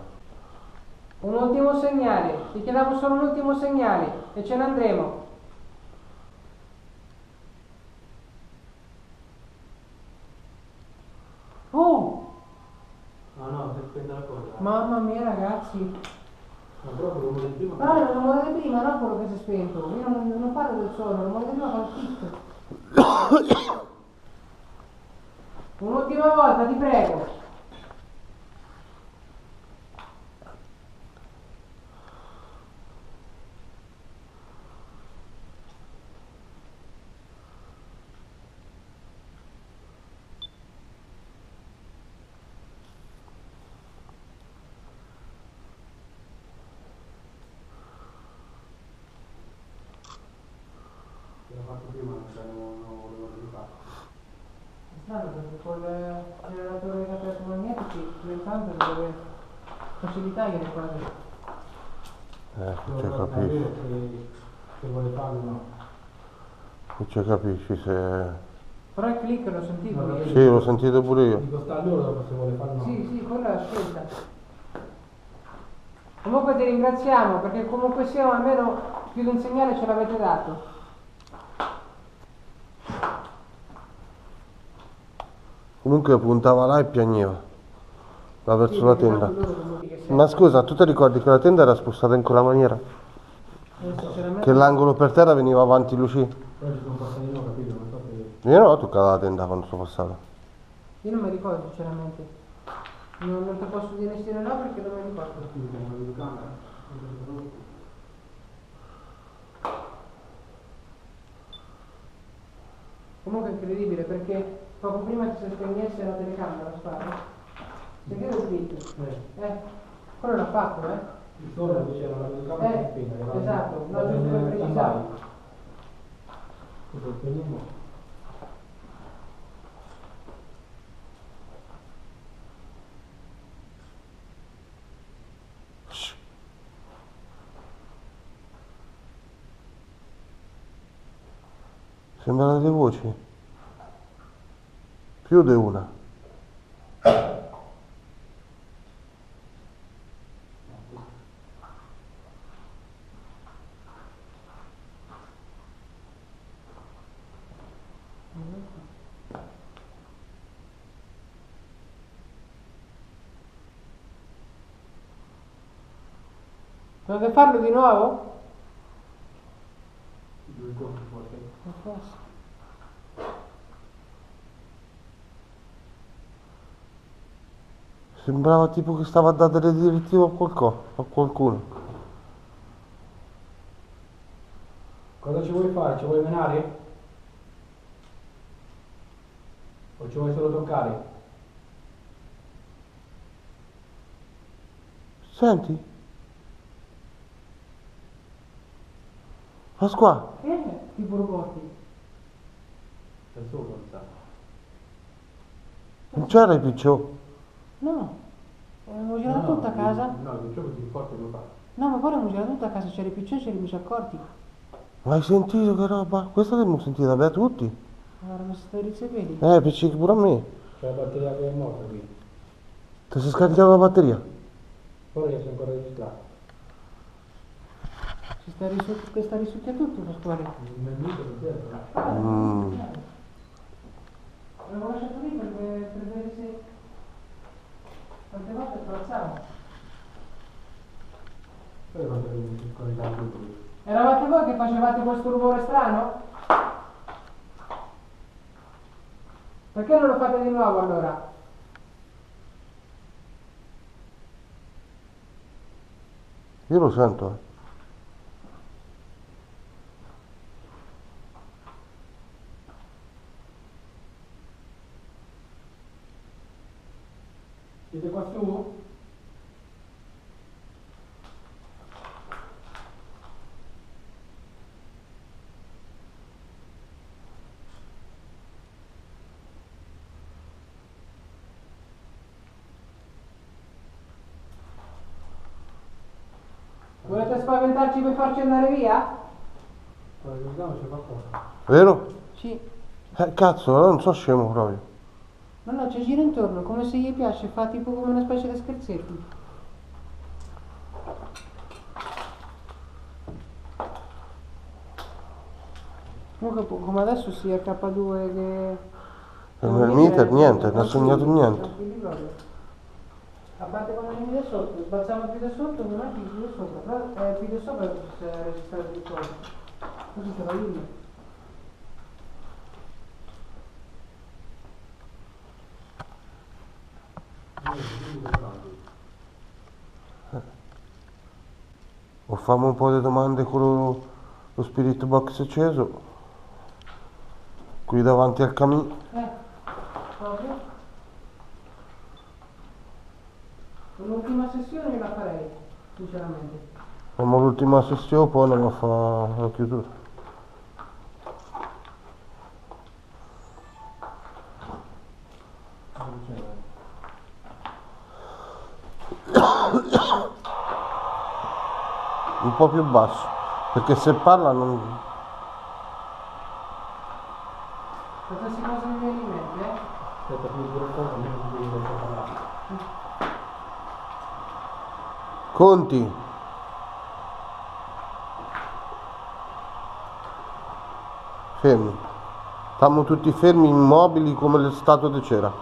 Un ultimo segnale. Ti chiediamo solo un ultimo segnale e ce ne andremo. Oh! No, no, si spenta la cosa. Mamma mia ragazzi. Ma proprio del primo. Però il rumore di prima, non quello che si è spento. Io non, non parlo del suono, il rumore di prima fa il tic. Un'ultima volta, ti prego. L'ho fatto prima, non non volevo rifare. È strano perché col generatore magnetici diventando deve facilità che ne quasi. Eh, proprio capisci. capire se, vuole farlo o no. Cioè capisci se... Però il click l'ho sentito. No. Sì, l'ho sentito pure io. Dico sta a loro se vuole farlo no. Sì, sì, quella è la scelta. Comunque ti ringraziamo perché comunque sia almeno più di un segnale ce l'avete dato. Comunque puntava là e piangeva. Va verso la tenda. Ma scusa, tu ti ricordi che la tenda era spostata in quella maniera? Che l'angolo per terra veniva avanti Luci? Se... Io non ho toccato la tenda quando sono passato. Io non mi ricordo sinceramente. Non, non ti posso dire o no perché non mi ricordo. Comunque è incredibile perché poco prima che si spegnesse la telecamera, spara. Sentite il click? Eh, Eh, quello l'ha fatto, eh? il sole dove c'era la videocamera Eh, spenta, esatto, la no, giusto per tenere precisare. lo spegniamo. Sembrano delle voci. Di una. Dovete farlo di nuovo? Due conti forse. Non posso. Sembrava tipo che stava a dare delle direttive a, qualco- a qualcuno. Cosa ci vuoi fare? Ci vuoi menare? O ci vuoi solo toccare? Senti? Pasqua, Che è? Tipo robotti. Da solo, sa. non c'era il picciò. No. Abbiamo girato tutta a casa. No, il gioco di forte lo fa. No, ma poi abbiamo girato tutta a casa, c'era i piccioni, ce li mi sono accorti. Ma hai sentito che roba? Questa l'abbiamo sentita da tutti. Allora, ma stai vedi? Eh, piccicchi pure a me. C'è la batteria che è morta qui. Ti sei scaricato la batteria? Però riesce ancora a registrare. Si sta risu- che sta risucchia tutto, Pasquale. Mm. L'avevo lasciato lì per, per vedere se... Quante volte alzavo. Poi quando tutto. Eravate voi che facevate questo rumore strano? Perché non lo fate di nuovo allora? Io lo sento. eh. Siete qua su? Volete spaventarci per farci andare via? Guarda, vediamo c'è qualcosa. Vero? Sì. Eh, cazzo, non so scemo proprio. No, no, ci gira intorno, come se gli piace, fa tipo come una specie di scherzetto. Comunque, come adesso sia K2 che... E nel meter niente, non ha sognato niente. A parte vieni da sotto, sbalziamo il piede sotto, non anche il piede sopra, però eh, il piede sopra si è registrato il collo. Così te lo dico. Fammi un po' di domande con lo, lo spirit box acceso. Qui davanti al camino. Eh, proprio. L'ultima sessione la farei, sinceramente. Facciamo l'ultima sessione, poi andiamo a fare la chiusura. Non c'è. Un po' più basso. Perché se parla non. Qualsiasi cosa mi viene in mente? Aspetta, a parlare. Conti. Fermi. Stiamo tutti fermi, immobili come le statue di cera.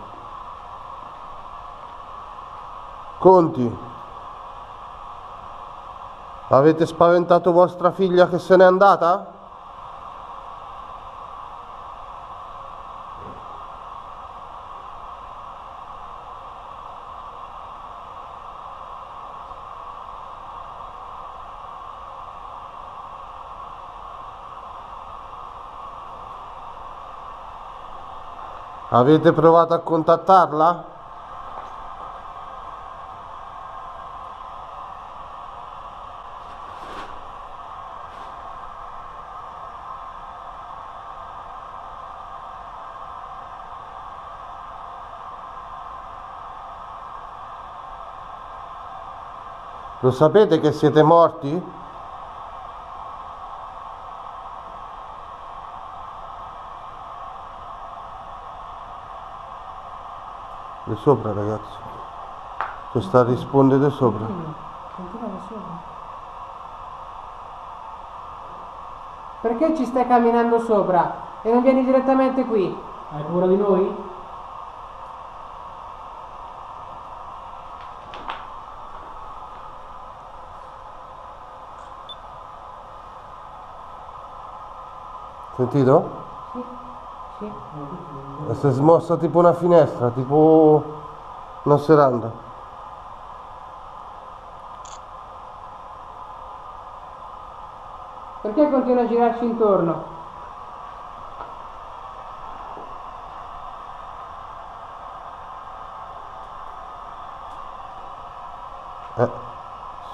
Conti. Avete spaventato vostra figlia che se n'è andata? Avete provato a contattarla? Lo sapete che siete morti? Di sopra ragazzi. Ci sta a rispondere sopra. Perché ci stai camminando sopra e non vieni direttamente qui? Hai paura di noi? Sentito? Sì, sì. E si è smossa tipo una finestra, tipo una seranda. Perché continua a girarci intorno? Eh,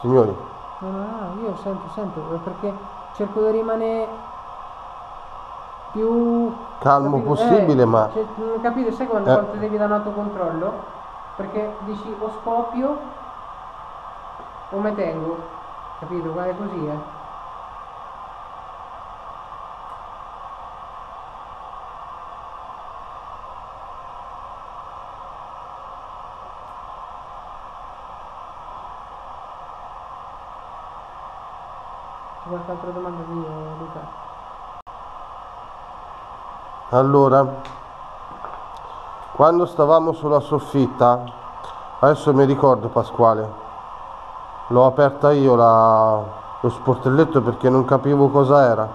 signori, No, no, no, io sento, sento, perché cerco di rimanere più calmo capito? possibile, Eh, ma cioè, mm, capite, sai quando, Eh. quando devi dare un autocontrollo? Perché dici o scoppio o me tengo, capito? Guarda è così, eh. Qualche altra domanda di eh, Luca? Allora, quando stavamo sulla soffitta, adesso mi ricordo Pasquale, l'ho aperta io la- lo sportelletto perché non capivo cosa era.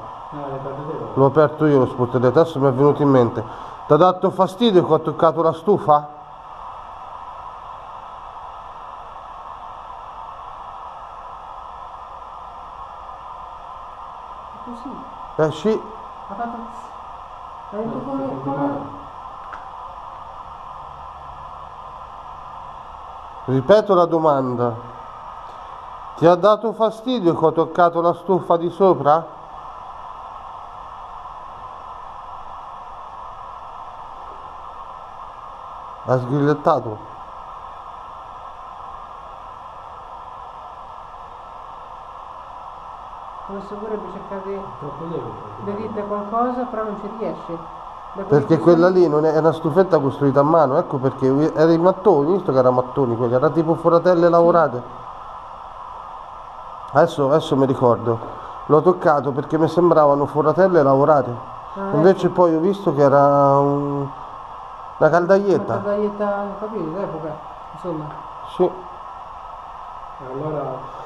L'ho aperto io lo sportelletto, adesso mi è venuto in mente. Ti ha dato fastidio che ho toccato la stufa? Così, Eh sì. Ripeto la domanda. Ti ha dato fastidio che ho toccato la stufa di sopra? Ha sgrillettato? come se vorrebbe cercare di, Troppo lieve. Di dirti qualcosa, però non ci riesce. Perché quella lì non è, è una stufetta costruita a mano, ecco perché era i mattoni, visto che erano mattoni quelli, era tipo foratelle lavorate. Adesso, adesso mi ricordo, l'ho toccato perché mi sembravano foratelle lavorate. Ah, Invece ecco. poi ho visto che era un- una Una caldaglietta. capito, d'epoca, insomma. Sì. Allora,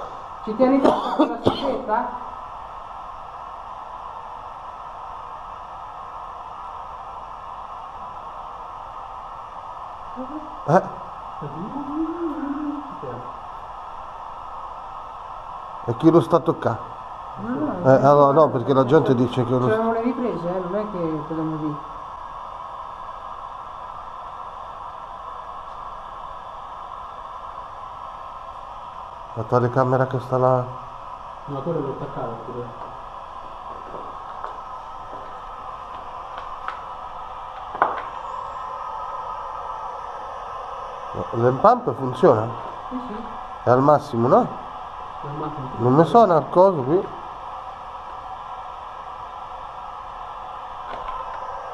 Ci tieni con la stufetta? Eh, e chi lo sta a toccare? No, no, Eh, allora no, perché la gente dice che lo C'erano le riprese, eh, non è che potevamo dire. la telecamera che sta là. ma quello l'ho attaccato pure. L'impamp funziona? Sì, sì. È al massimo, no? Non mi suona il coso qui.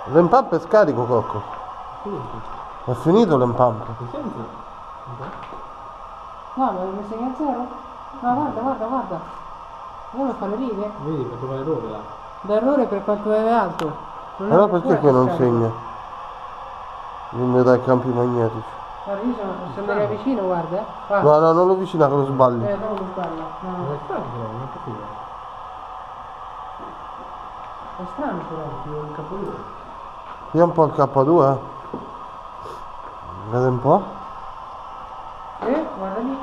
L'impamp è scarico, Cocco. È finito l'impamp. Senza? No, ma mi segna a zero? No, guarda, guarda, guarda. Devo fare le righe. Vedi per trovare l'errore là. Da errore per quanto è alto. Non per perché quello qui non segna? Viene dai campi magnetici. Guarda, io sono, se andare vicino, guarda, eh. Guarda. No, no, non lo vicina che lo sbagli. Eh, no, non sbaglio. No, no. è non ho capito. È strano però. Più un capolinea. Via un po' il K2, eh. Vede un po'. Eh, guarda lì.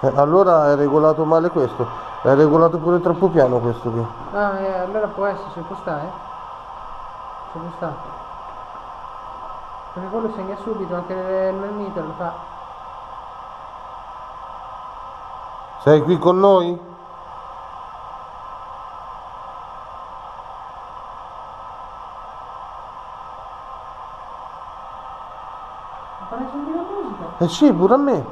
Eh, allora è regolato male questo. È regolato pure troppo piano questo qui. Ah, eh, allora può essere, ci può stare, eh. Ci può stare. Perché quello segna subito, anche nel nel meter lo fa. Sei qui con noi? Appare sempre la musica. Eh sì, pure a me.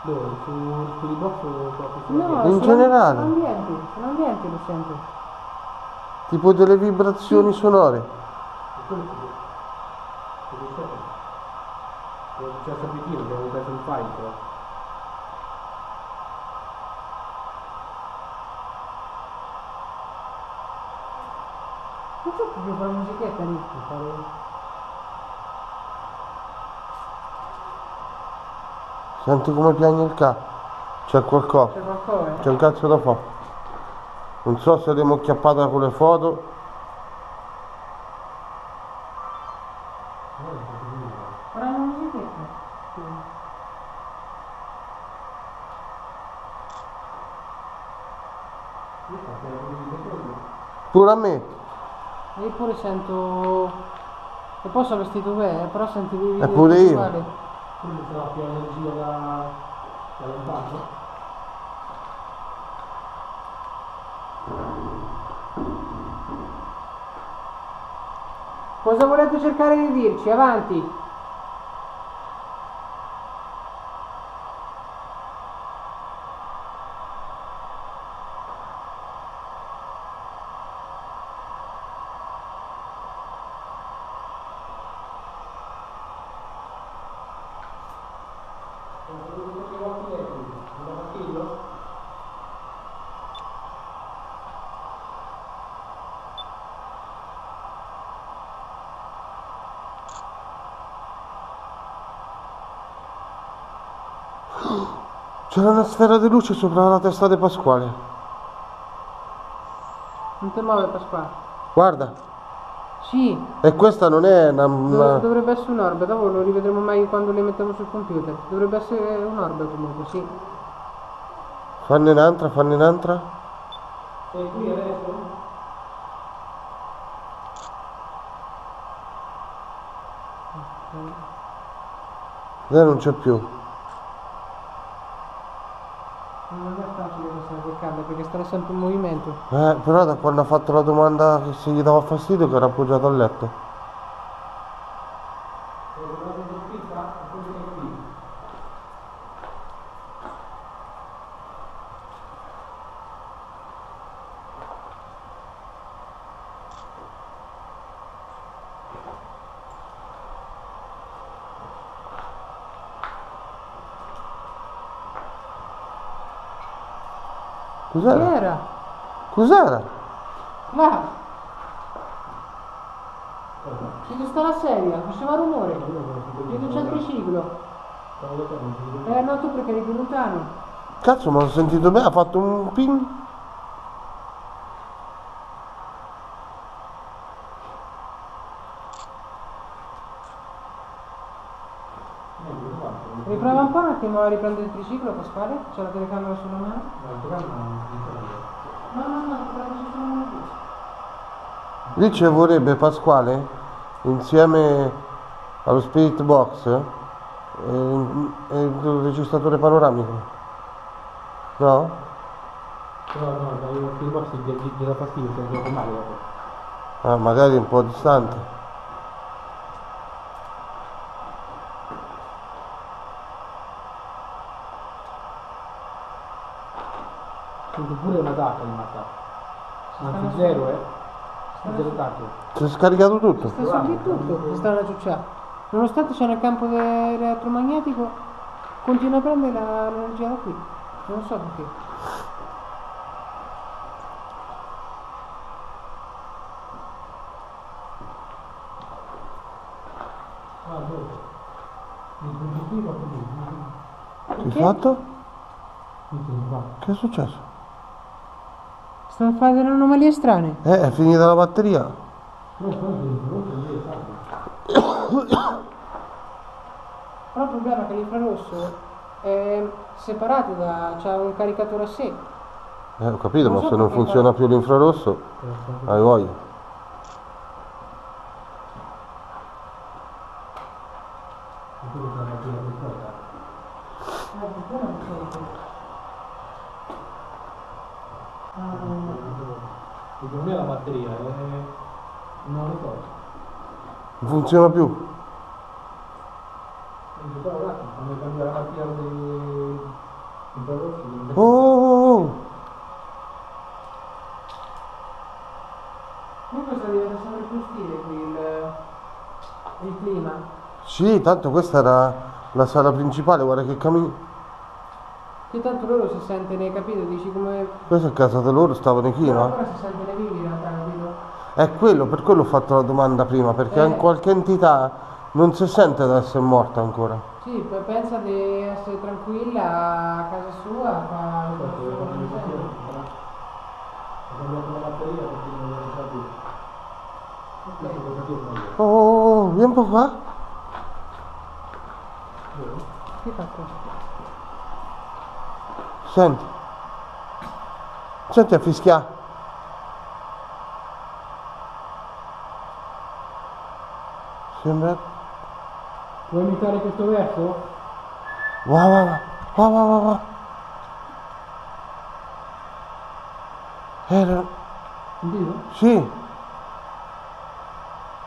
Dove? Su, su di box o proprio su No, In generale. Sono ambienti, sono ambienti lo sento. Tipo delle vibrazioni sonore. Quello che che dicevo. È successo a Pechino, che avevo preso un file però. Non so proprio quella musichetta lì. Mi pare- Senti come piange il ca. C'è qualcosa. C'è qualcosa? C'è un cazzo da fare. Non so se l'abbiamo chiappata con le foto. La la. Pure a me. Io pure sento... E poi sono vestito bene, però sentivo i video pure io. uguali. Quindi sarà più energia da... dall'impatto. Cosa volete cercare di dirci? Avanti! C'era una sfera di luce sopra la testa di Pasquale. Non ti muove Pasquale. Guarda. Sì, E questa non è una... una- dovrebbe essere un orbe, dopo lo rivedremo meglio quando li mettiamo sul computer. Dovrebbe essere un orbe comunque, sì. Fanne un'altra, fanne un'altra. Sei qui adesso? Lei non c'è più. Non è facile questa riccarda perché stanno sempre in movimento. Eh, però da quando ha fatto la domanda che se gli dava fastidio che era appoggiato al letto. Chi Cos'era? era? Cos'era? Là! Ci sta la sedia, faceva rumore. Vedo c'è il triciclo. Eh no, tu perché eri più lontano. Cazzo, ma ho sentito bene, ha fatto un ping. Riprova un po' un attimo a riprendere il triciclo, Pasquale? C'è la telecamera sulla mano? No, no, no. Lì ci vorrebbe Pasquale, insieme allo Spirit Box, e, e il registratore panoramico. No? Però no, dai, il feedbox gli, gli, gli dà fastidio, se gioco male dopo. Ah, magari un po' distante. Sento pure una data in realtà. Anzi zero, eh. Zero date. Si è scaricato tutto? Sta su di tutto, sta una ciuccia. Nonostante c'è nel campo dell'elettromagnetico, continua a prendere l'energia da qui. Non so perché. Ah, dove? Il positivo così. Che hai fatto? Che è successo? Stanno a fare delle anomalie strane. Eh, è finita la batteria. No. Però il problema è che l'infrarosso è separato da. c'ha un caricatore a sé. Eh, ho capito, ma Non so se non funziona più l'infrarosso, hai voglia. Era più la cosa. Il problema è la batteria. Non so. Non funziona più. Quindi però un Oh, oh, oh. Comunque sta diventando sempre più stile qui il, il clima. Sì, tanto questa era la sala principale, guarda che cammino. Che tanto loro si sente nei capito, dici come. Questa è casa da loro, stavano Però chino. ancora si sente nei vivi in realtà, capito? È quello, per quello ho fatto la domanda prima, perché Eh. qualche entità non si sente di essere morta ancora. Sì, poi pensa di essere tranquilla a casa sua, fa il suo. Ho cambiato la batteria perché non capire meglio. Oh, oh, oh, vieni un po' qua. Che fa questo? Senti. Senti a fischiare. Sembra... Vuoi imitare questo verso? Va, va. Va, va, va, va. Era... Sentito? Sì,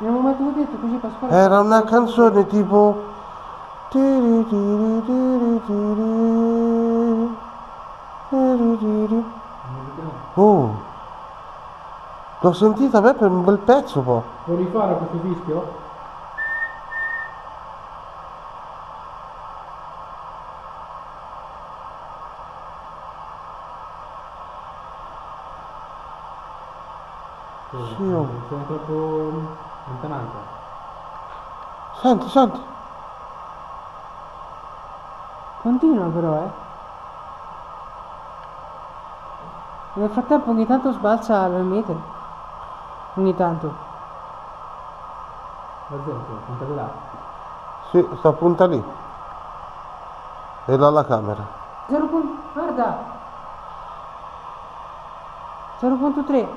Abbiamo mai tu detto così Pasquale? era una canzone tipo... Oh, l'ho sentita beh, per un bel pezzo poi. Vuoi rifare questo fischio? Sì, oh. Sei troppo lontananza. Senti, senti. Continua però, eh. Nel frattempo ogni tanto sbalza meter. Ogni tanto. La gente, punta di là. Sì, sta a punta lì. E là la camera. 0. Guarda! 0.3.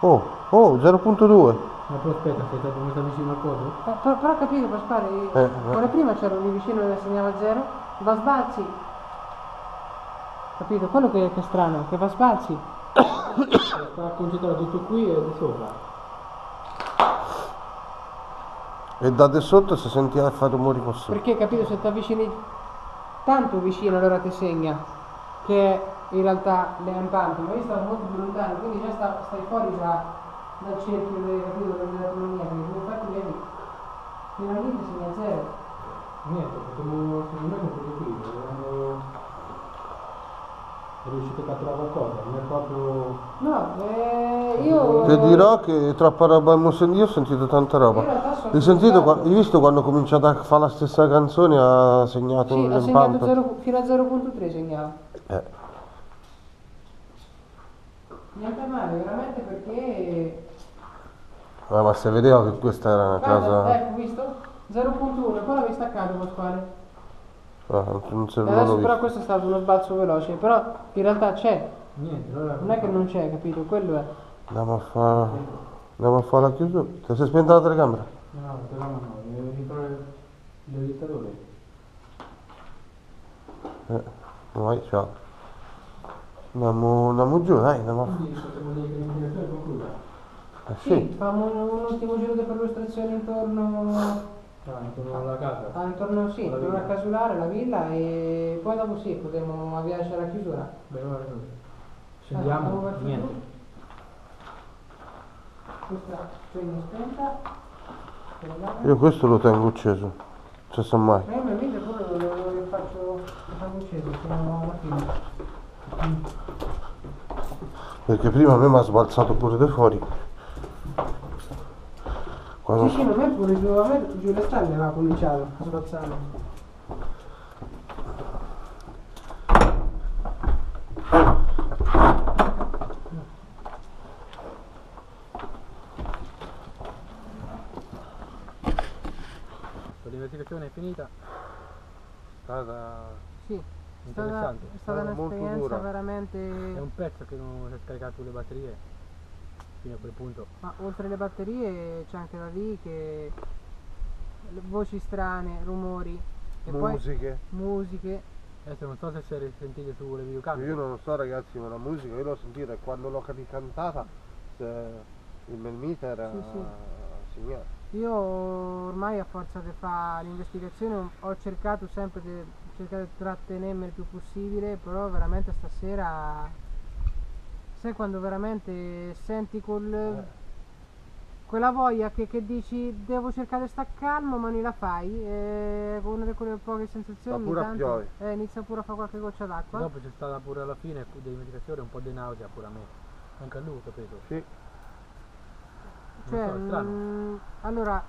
Oh, oh, 0.2. Ma poi aspetta, sei stato messo vicino al coso? Eh, però, però capito Pasquale, Eh, eh. ora prima c'era lì vicino che segnava 0, va sbalzi. Capito? Quello che, che è strano, che va sbalzi. Sta concentrato tutto qui e di sopra. E da di sotto si sentiva fare rumori così. Perché capito se ti avvicini tanto vicino allora ti segna che in realtà un tanto, ma io stavo molto più lontano, quindi già sta- stai fuori da- dal cerchio del capito dell'autonomia, quindi infatti vedi, fino a lì ti segna zero. Niente, potremmo, secondo me, qui, dovevamo... È riuscito a catturare qualcosa? Non è proprio... No, eh, io... Ti dirò che troppa roba abbiamo sentito, io ho sentito tanta roba. Hai sentito, qua- hai visto quando ha cominciato a fare la stessa canzone ha segnato Sì, un ha segnato zero- fino a 0.3 segnava. Eh, Niente male, veramente perché... eh, ma se vedeva che questa era una Guarda, casa... ecco, visto? 0.1, e poi l'avevi staccato Pasquale. Ah, non non adesso però visto. questo è stato uno sbalzo veloce, però in realtà c'è, Niente, allora... non è che non c'è, capito? Quello è. Andiamo a fare... Andiamo a fare la chiusura. Ti sei spenta la telecamera? No, no, però no, no, dentro il il dittatore. Eh, vai, ciao. Andiamo, andiamo giù, dai, andiamo a... Quindi Sì, sì. facciamo un, un ultimo giro di perlustrazione intorno, Ah, intorno alla casa. ah, intorno, sì, Alla intorno a villa. Casulare, la villa e poi dopo sì, potremo avviarci alla chiusura. Beh, ora andiamo scendiamo, verso niente. Questa spegni spenta. Guardate. Io questo lo tengo acceso. Non sa mai. Ma io mi video pure lo, lo, lo faccio, acceso, sono alla fine. Perché prima a me mi ha sbalzato pure da fuori. Quando... Sì, sì, ma a me pure giù, a me giù le stalle aveva cominciato a sbazzare. L'investigazione è finita, è stata Sì, è stata, interessante. è stata Stata molto un'esperienza veramente... È un pezzo che non si è scaricato le batterie fino a quel punto. Ma oltre le batterie c'è anche da dire che voci strane, rumori e poi Musiche. musiche. Adesso non so se si è risentito sulle videocamere. Io non lo so ragazzi, ma la musica io l'ho sentita e quando l'ho ricantata se il melmeter era Sì, sì. segnato. Io ormai a forza di fare l'investigazione ho cercato sempre di cercare di trattenermi il più possibile, però veramente stasera sai quando veramente senti col, quella voglia che, che dici devo cercare di stare calmo ma non la fai, con una di quelle poche sensazioni Sta pure tanto, piove. eh, inizia pure a fare qualche goccia d'acqua. Dopo c'è stata pure alla fine dell'investigazione un po' di nausea pure a me. Anche a lui, capito? Sì, Cioè, so, è strano. mm, allora,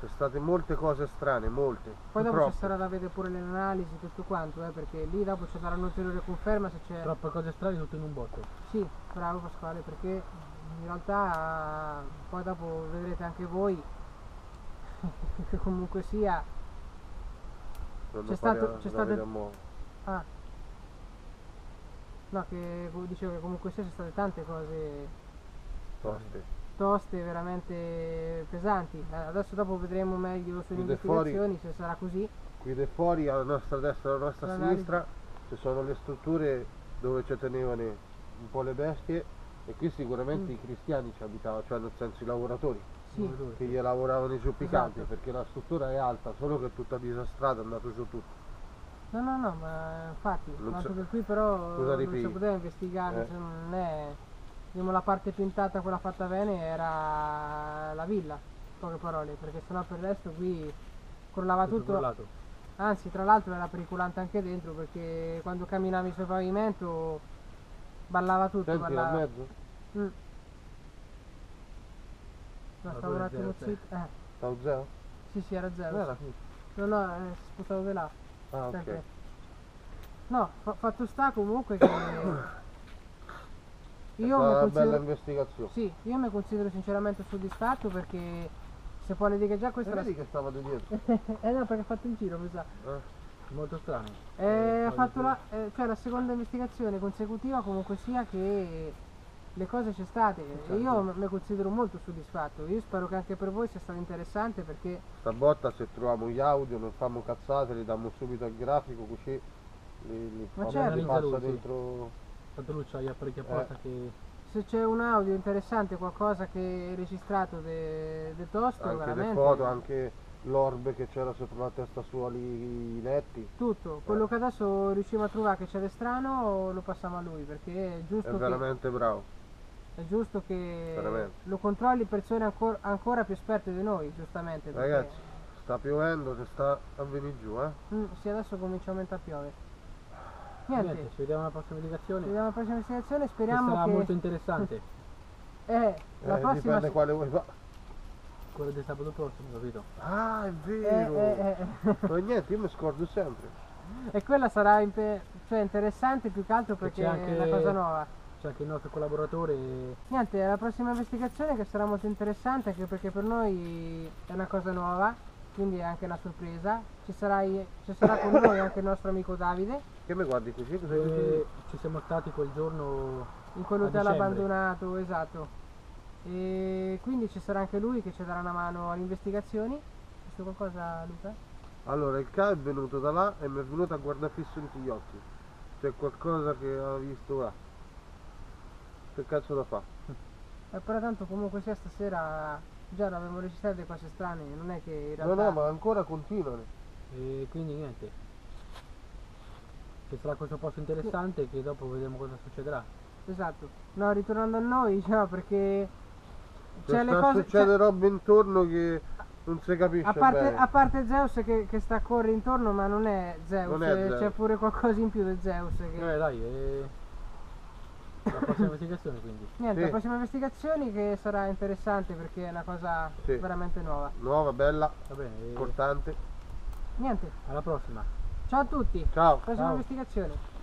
c'è state molte cose strane, molte. poi dopo Purtroppo. ci sarà da vedere pure le analisi, tutto quanto, eh, perché lì dopo ci sarà un'ulteriore conferma se c'è... Troppe cose strane tutto in un botto. Sì, bravo Pasquale, perché in realtà poi dopo vedrete anche voi che comunque sia... C'è stato- c'è stato- Ah, no, che dicevo che comunque sia ci sono state tante cose toste. Toste, veramente pesanti. Eh, Adesso dopo vedremo meglio sulle Qui fuori- investigazioni se sarà così. Qui da fuori alla nostra destra e alla nostra L'analisi. sinistra ci sono le strutture dove ci tenevano un po' le bestie e qui sicuramente Mm. i cristiani ci abitavano, cioè nel senso i lavoratori Sì, che gli lavoravano i zuppicanti Esatto. perché la struttura è alta, solo che è tutta disastrata, è andato giù tutto. no, no, no, ma infatti, Non che qui però Scusa, non si poteva investigare, Eh. se non è... Diciamo, la parte pintata, quella fatta bene, era la villa, in poche parole, perché sennò per il resto qui crollava Tutto tutto. crollato. Anzi, tra l'altro era pericolante anche dentro perché quando camminavi sul pavimento ballava tutto. Senti ballava. mezzo? Mm. No, stavo un attimo zitto. Eh, Stavo zero? sì, sì, era zero. Era qui. No, no, eh, spostato di là. Ah ok. sempre. No, fa- fatto sta comunque che io una bella considero, investigazione. sì, io mi considero sinceramente soddisfatto perché se può dire che già questa è la... vedi che stava di dietro? eh no, perché ha fatto il giro, mi sa. Eh? Molto strano. Eh, ha poi fatto la, eh, cioè la seconda investigazione consecutiva comunque sia che le cose c'è state e io mi considero molto soddisfatto. Io spero che anche per voi sia stato interessante perché Sta botta se troviamo gli audio non famo cazzate, li diamo subito al grafico così li, li, Ma certo. li passa Lui, sì. dentro. Tanto lui c'ha gli apparecchi apposta che se c'è un audio interessante, qualcosa che è registrato de, de tosto, anche le veramente foto, anche l'orbe che c'era sopra la testa sua lì i letti. tutto, quello che adesso riusciamo a trovare che c'è di strano lo passiamo a lui perché è È giusto, che, veramente bravo. è giusto che Veramente. lo controlli persone ancora, ancora più esperte di noi, giustamente. Ragazzi, sta piovendo, si sta a venire giù, eh? Mm, sì, adesso comincia a piovere. Niente, Niente, ci vediamo alla prossima ci indicazione. vediamo alla prossima investigazione. Che Speriamo sarà che. molto interessante. Eh, la Eh, prossima. dipende quale vuoi fare. Quello di sabato prossimo, capito? Ah, è Eh, vero. eh, eh. Ma niente, io mi scordo sempre. E quella sarà impe- cioè, interessante più che altro perché anche- è una cosa nuova. C'è anche il nostro collaboratore. Niente, la prossima investigazione che sarà molto interessante anche perché per noi è una cosa nuova, quindi è anche una sorpresa. Ci, sarai- ci sarà con noi anche il nostro amico Davide, Che mi guardi così? E dici? ci siamo stati quel giorno. in quell'hotel abbandonato, esatto. E quindi ci sarà anche lui che ci darà una mano alle investigazioni. Visto qualcosa Luca? Allora, il K è venuto da là e mi è venuto a guardare fisso in gli occhi. C'è qualcosa che ha visto là. Che cazzo da fa? Eh, però tanto comunque sia stasera già abbiamo registrato delle cose strane, non è che in No, realtà... no, ma ancora continuano. E quindi niente. Ci sarà questo posto interessante che dopo vedremo cosa succederà. Esatto. No, ritornando a noi, diciamo perché Cioè, c'è le cose... succede roba intorno che non si capisce a, parte, bene. a parte Zeus che, che sta a correre intorno, ma non è Zeus, Non è eh, Zeus. c'è pure qualcosa in più di Zeus. Che... Eh dai, e... la prossima investigazione quindi. Niente, Sì. la prossima investigazione che sarà interessante perché è una cosa Sì. veramente nuova. Nuova, bella, Va bene, importante. Niente, alla prossima. ciao a tutti. Ciao. Prossima Ciao. investigazione.